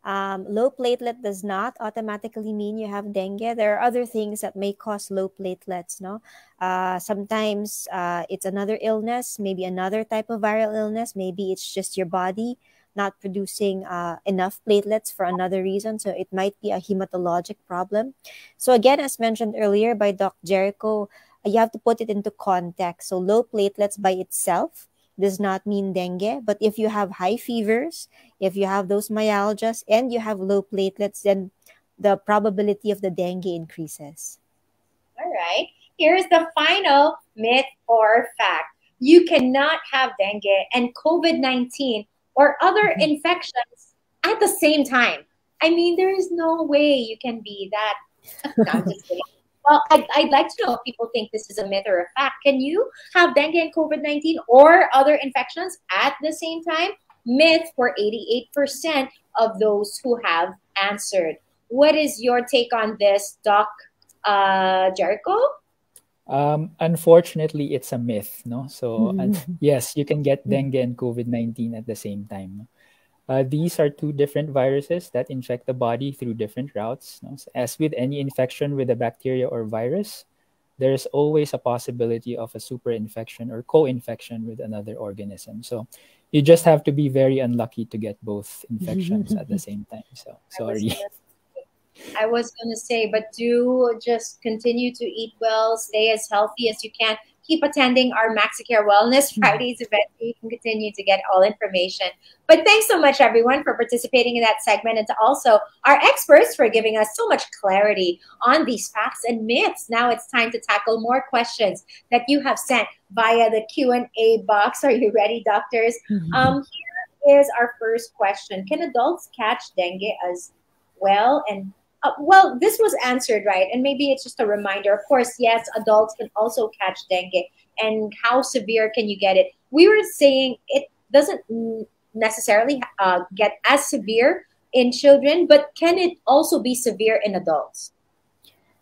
Um, low platelet does not automatically mean you have dengue. There are other things that may cause low platelets. No, uh, sometimes uh, it's another illness, maybe another type of viral illness. Maybe it's just your body not producing uh, enough platelets for another reason. So it might be a hematologic problem. So again, as mentioned earlier by Doc Jericho, you have to put it into context. So low platelets by itself does not mean dengue. But if you have high fevers, if you have those myalgias, and you have low platelets, then the probability of the dengue increases. All right. Here's the final myth or fact. You cannot have dengue and COVID 19 or other mm-hmm. infections at the same time. I mean, there is no way you can be that. *laughs* no, I'm just kidding. Well, I'd, I'd like to know if people think this is a myth or a fact. Can you have dengue and COVID 19 or other infections at the same time? Myth for 88% of those who have answered. What is your take on this, Doc uh, Jericho? Um, unfortunately, it's a myth, no. So mm. yes, you can get dengue and COVID nineteen at the same time. Uh, these are two different viruses that infect the body through different routes. No? So as with any infection with a bacteria or virus, there is always a possibility of a super infection or co-infection with another organism. So you just have to be very unlucky to get both infections at the *laughs* same time. So sorry. I was going to say, but do just continue to eat well, stay as healthy as you can. Keep attending our MaxiCare Wellness mm-hmm. Fridays event so you can continue to get all information. But thanks so much, everyone, for participating in that segment and to also our experts for giving us so much clarity on these facts and myths. Now it's time to tackle more questions that you have sent via the Q&A box. Are you ready, doctors? Mm-hmm. Um, here is our first question. Can adults catch dengue as well and uh, well, this was answered right, and maybe it's just a reminder. Of course, yes, adults can also catch dengue, and how severe can you get it? We were saying it doesn't necessarily uh, get as severe in children, but can it also be severe in adults?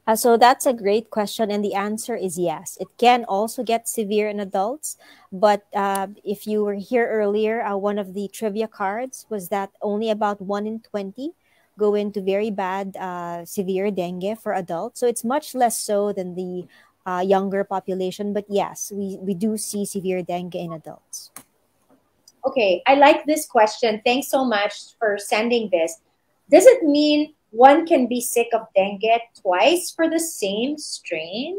Uh, so that's a great question, and the answer is yes. It can also get severe in adults, but uh, if you were here earlier, uh, one of the trivia cards was that only about one in twenty go into very bad, uh, severe dengue for adults. So it's much less so than the uh, younger population. But yes, we, we do see severe dengue in adults. Okay, I like this question. Thanks so much for sending this. Does it mean one can be sick of dengue twice for the same strain?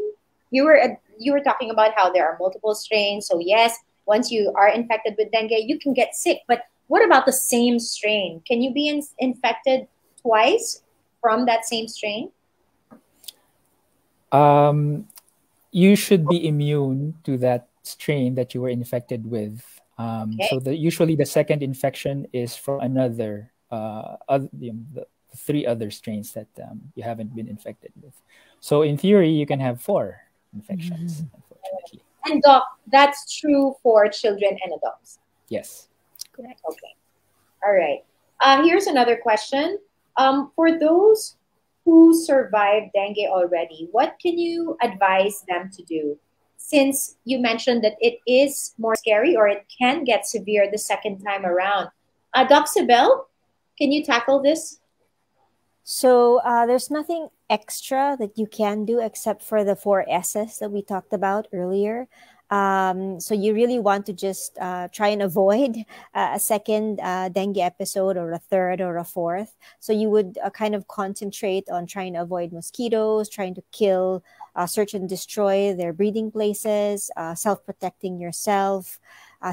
You were you were talking about how there are multiple strains. So yes, once you are infected with dengue, you can get sick. But what about the same strain? Can you be in, infected twice from that same strain? Um, you should be immune to that strain that you were infected with. Um, okay. So the, usually the second infection is from another, uh, other, you know, the three other strains that um, you haven't been infected with. So in theory, you can have four infections, mm-hmm. unfortunately. And doc, that's true for children and adults. Yes. Correct. Okay. All right. Uh, here's another question. Um, for those who survived dengue already, what can you advise them to do? Since you mentioned that it is more scary or it can get severe the second time around. Uh, Sibel, can you tackle this? So uh, there's nothing extra that you can do except for the four S's that we talked about earlier. Um, so you really want to just uh, try and avoid *laughs* uh, a second uh, dengue episode or a third or a fourth. So you would uh, kind of concentrate on trying to avoid mosquitoes, trying to kill, uh, search and destroy their breeding places, uh, self-protecting yourself.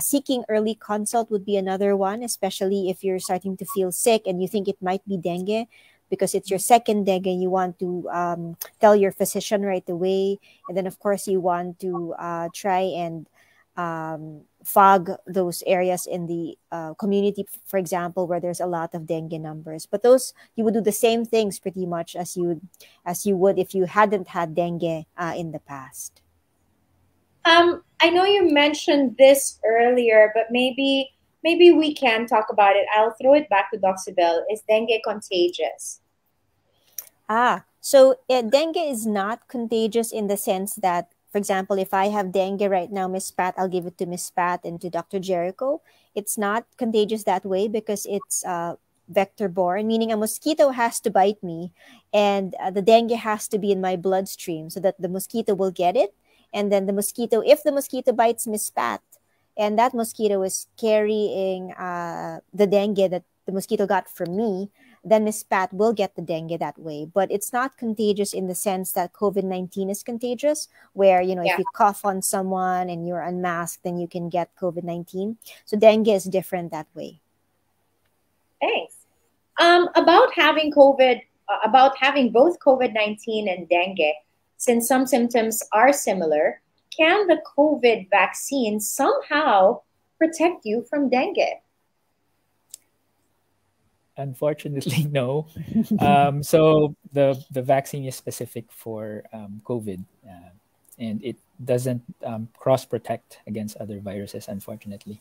seeking early consult would be another one, especially if you're starting to feel sick and you think it might be dengue because it's your second dengue and you want to um, tell your physician right away. And then of course you want to uh, try and um, fog those areas in the uh, community for example where there's a lot of dengue numbers. But those you would do the same things pretty much as you as you would if you hadn't had dengue uh, in the past. Um, i know you mentioned this earlier but maybe maybe we can talk about it. I'll throw it back to Dr. Sibel. Is dengue contagious? Ah, so uh, dengue is not contagious in the sense that, for example, if I have dengue right now, Miss Pat, I'll give it to Miss Pat and to Dr. Jericho. It's not contagious that way because it's uh, vector borne, meaning a mosquito has to bite me and uh, the dengue has to be in my bloodstream so that the mosquito will get it. And then the mosquito, if the mosquito bites Miss Pat, and that mosquito is carrying uh, the dengue that the mosquito got from me, then Miss Pat will get the dengue that way. But it's not contagious in the sense that COVID 19 is contagious, where, you know, yeah. if you cough on someone and you're unmasked, then you can get COVID 19. So dengue is different that way. Thanks. Um, about having COVID, uh, about having both COVID 19 and dengue, since some symptoms are similar, can the COVID vaccine somehow protect you from dengue? Unfortunately, *laughs* no. um, so the the vaccine is specific for um, COVID, uh, and it doesn't um, cross protect against other viruses. Unfortunately,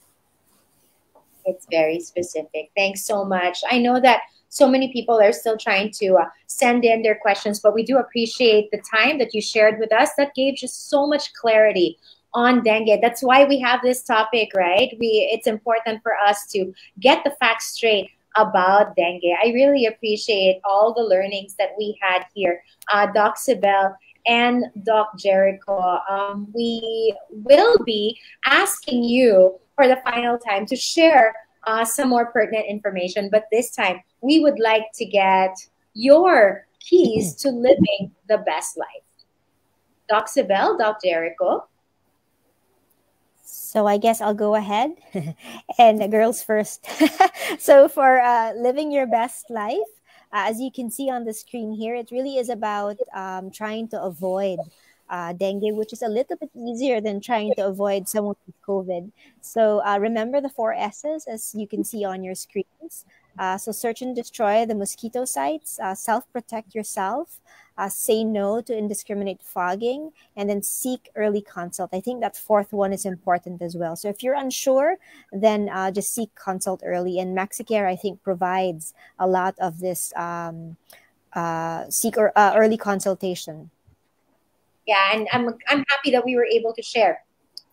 it's very specific. Thanks so much. I know that so many people are still trying to uh, send in their questions, but we do appreciate the time that you shared with us. That gave just so much clarity on dengue. That's why we have this topic, right? We it's important for us to get the facts straight about dengue. I really appreciate all the learnings that we had here, uh, Doc Sibel and Doc Jericho. Um, we will be asking you for the final time to share uh, some more pertinent information, but this time we would like to get your keys to living the best life. Doc Sibel, Doc Jericho. So I guess I'll go ahead *laughs* and the girls first. *laughs* so for uh, living your best life, uh, as you can see on the screen here, it really is about um, trying to avoid uh, dengue, which is a little bit easier than trying to avoid someone with COVID. So uh, remember the four S's as you can see on your screens. Uh, so search and destroy the mosquito sites, uh, self-protect yourself, uh, say no to indiscriminate fogging, and then seek early consult. I think that fourth one is important as well. So if you're unsure, then uh, just seek consult early. And MaxiCare, I think, provides a lot of this um, seek or, early consultation yeah and i'm i'm happy that we were able to share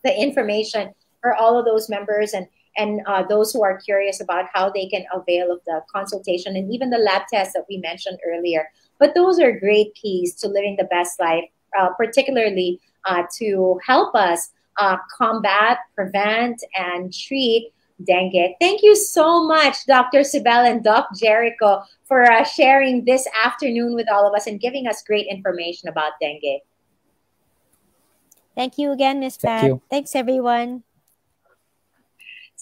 the information for all of those members and and uh, those who are curious about how they can avail of the consultation and even the lab tests that we mentioned earlier but those are great keys to living the best life uh, particularly uh, to help us uh, combat prevent and treat dengue. Thank you so much, Dr. Sibel and Doc Jericho, for uh, sharing this afternoon with all of us and giving us great information about dengue. Thank you again, Ms. Pat. Thanks, everyone.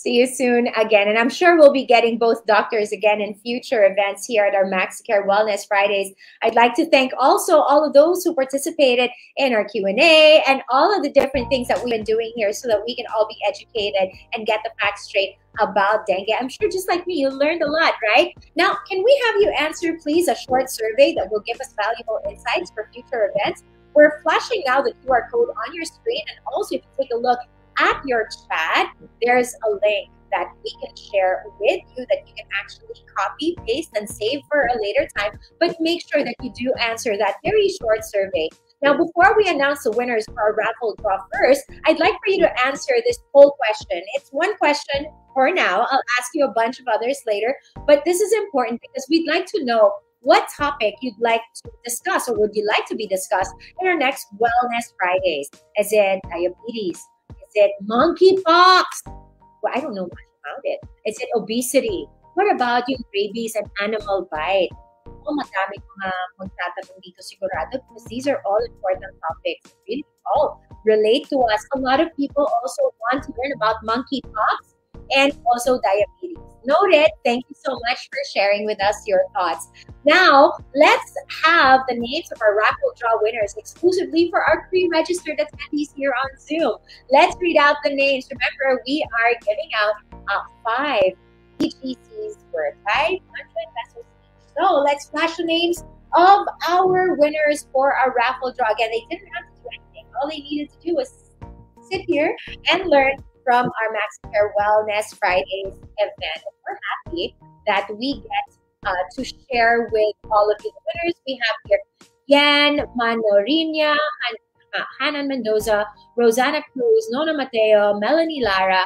See you soon again. And I'm sure we'll be getting both doctors again in future events here at our MaxiCare Wellness Fridays. I'd like to thank also all of those who participated in our Q&A and all of the different things that we've been doing here so that we can all be educated and get the facts straight about dengue. I'm sure just like me, you learned a lot, right? Now, can we have you answer, please, a short survey that will give us valuable insights for future events? We're flashing now the QR code on your screen. And also, if you take a look at your chat, there's a link that we can share with you that you can actually copy, paste, and save for a later time. But make sure that you do answer that very short survey. Now, before we announce the winners for our raffle draw first, I'd like for you to answer this poll question. It's one question for now. I'll ask you a bunch of others later, but this is important because we'd like to know what topic you'd like to discuss or would you like to be discussed in our next Wellness Fridays. Is it diabetes? It monkeypox? Well, I don't know much about it. Is it obesity? What about yung rabies and animal bite? Oh, madami mga magtatanong dito sigurado because these are all important topics. Really all relate to us. A lot of people also want to learn about monkeypox and also diabetes. Noted. Thank you so much for sharing with us your thoughts. Now, let's have the names of our raffle draw winners exclusively for our pre-registered attendees here on Zoom. Let's read out the names. Remember, we are giving out uh, five PGCs worth, right? 100 pesos each. So let's flash the names of our winners for our raffle draw. Again, they didn't have to do anything. All they needed to do was sit here and learn from our MaxiCare Wellness Fridays event. We're happy that we get uh, to share with all of you winners. We have here Yan Manorinia, Han- uh, Hanan Mendoza, Rosanna Cruz, Nona Mateo, Melanie Lara,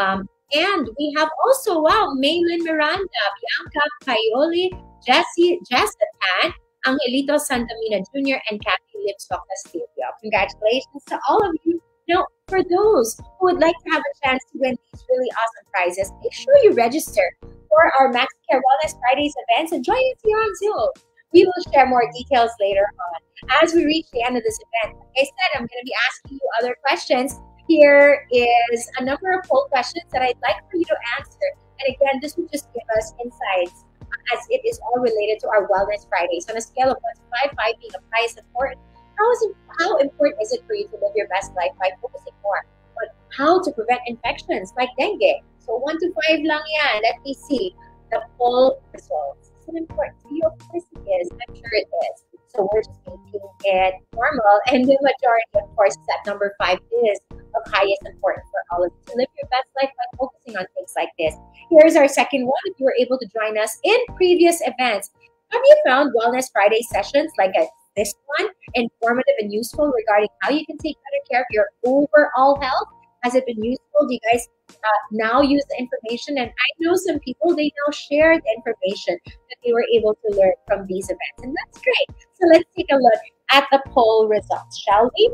um, and we have also, wow, Maylin Miranda, Bianca Paioli, Jessie, Jessica Tan, Angelito Santamina Jr., and Kathy Lipstock Castillo. Congratulations to all of you now, for those who would like to have a chance to win these really awesome prizes, make sure you register for our MaxiCare Wellness Fridays events and join us here on Zoom. We will share more details later on. As we reach the end of this event, like I said, I'm going to be asking you other questions. Here is a number of poll questions that I'd like for you to answer. And again, this will just give us insights as it is all related to our Wellness Fridays. On a scale of 1 to 5, 5 being the highest important, how is it, how important is it for you to live your best life by focusing more on how to prevent infections like dengue? So one to five lang yan. Let me see the full results. Is it important to you? Of course it is. I'm sure it is. So we're just making it normal. And the majority, of course, that number five is of highest importance for all of you to live your best life by focusing on things like this. Here's our second one. If you were able to join us in previous events, have you found Wellness Friday sessions like a this one informative and useful regarding how you can take better care of your overall health? Has it been useful? Do you guys uh, now use the information? And I know some people, they now share the information that they were able to learn from these events. And that's great. So let's take a look at the poll results, shall we?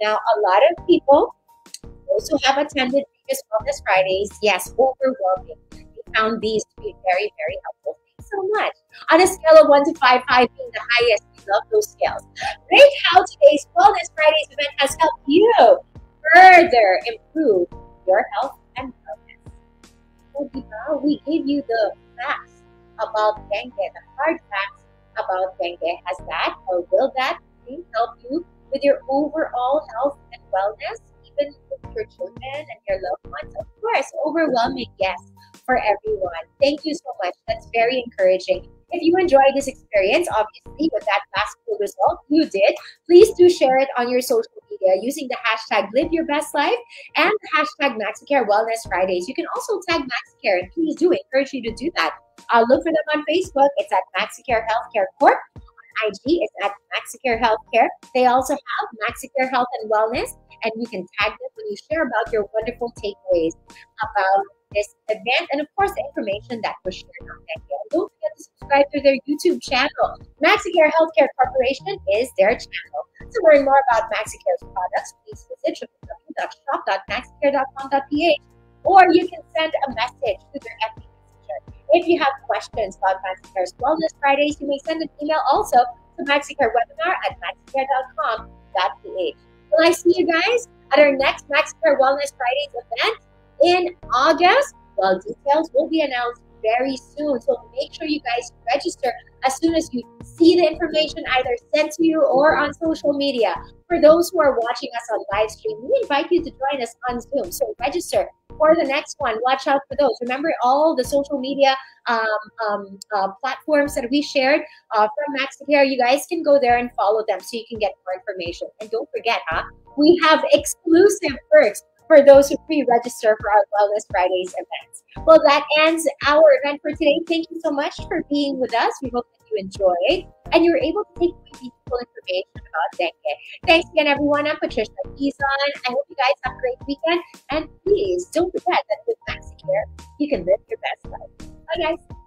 Now, a lot of people, those who have attended previous Wellness Fridays, yes, overwhelming. We found these to be very, very helpful. So much. On a scale of 1 to 5, 5 being the highest, we love those scales. Rate how today's Wellness Fridays event has helped you further improve your health and wellness. So, we gave you the facts about dengue, the hard facts about dengue. Has that or will that help you with your overall health and wellness, even with your children and your loved ones? Of course, overwhelming, yes, for everyone. Thank you so much. That's very encouraging. If you enjoyed this experience, obviously, with that last cool result, you did, please do share it on your social media using the hashtag live your best life and the hashtag MaxiCare Wellness Fridays. You can also tag MaxiCare, and please do encourage you to do that. Uh, look for them on Facebook. It's at MaxiCare Healthcare Corp. On IG, it's at MaxiCare Healthcare. They also have MaxiCare Health and Wellness, and you can tag them when you share about your wonderful takeaways about this event and, of course, the information that was shared on that. Don't forget to subscribe to their YouTube channel. MaxiCare Healthcare Corporation is their channel. To learn more about MaxiCare's products, please visit www.shop.maxicare.com.ph or you can send a message to their FB Messenger. If you have questions about MaxiCare's Wellness Fridays, you may send an email also to MaxiCareWebinar at maxicare.com.ph. Will I see you guys at our next MaxiCare Wellness Fridays event in August? Well, details will be announced very soon. So make sure you guys register as soon as you see the information either sent to you or on social media. For those who are watching us on live stream, we invite you to join us on Zoom. So register for the next one. Watch out for those. Remember all the social media um, um, uh, platforms that we shared uh, from MaxiCare. You guys can go there and follow them so you can get more information. And don't forget, huh? We have exclusive perks for those who pre-register for our Wellness Fridays events. Well, that ends our event for today. Thank you so much for being with us. We hope that you enjoyed and you were able to take useful information about dengue. Thanks again, everyone. I'm Patricia Quezon. I hope you guys have a great weekend. And please don't forget that with MaxiCare, you can live your best life. Bye, guys.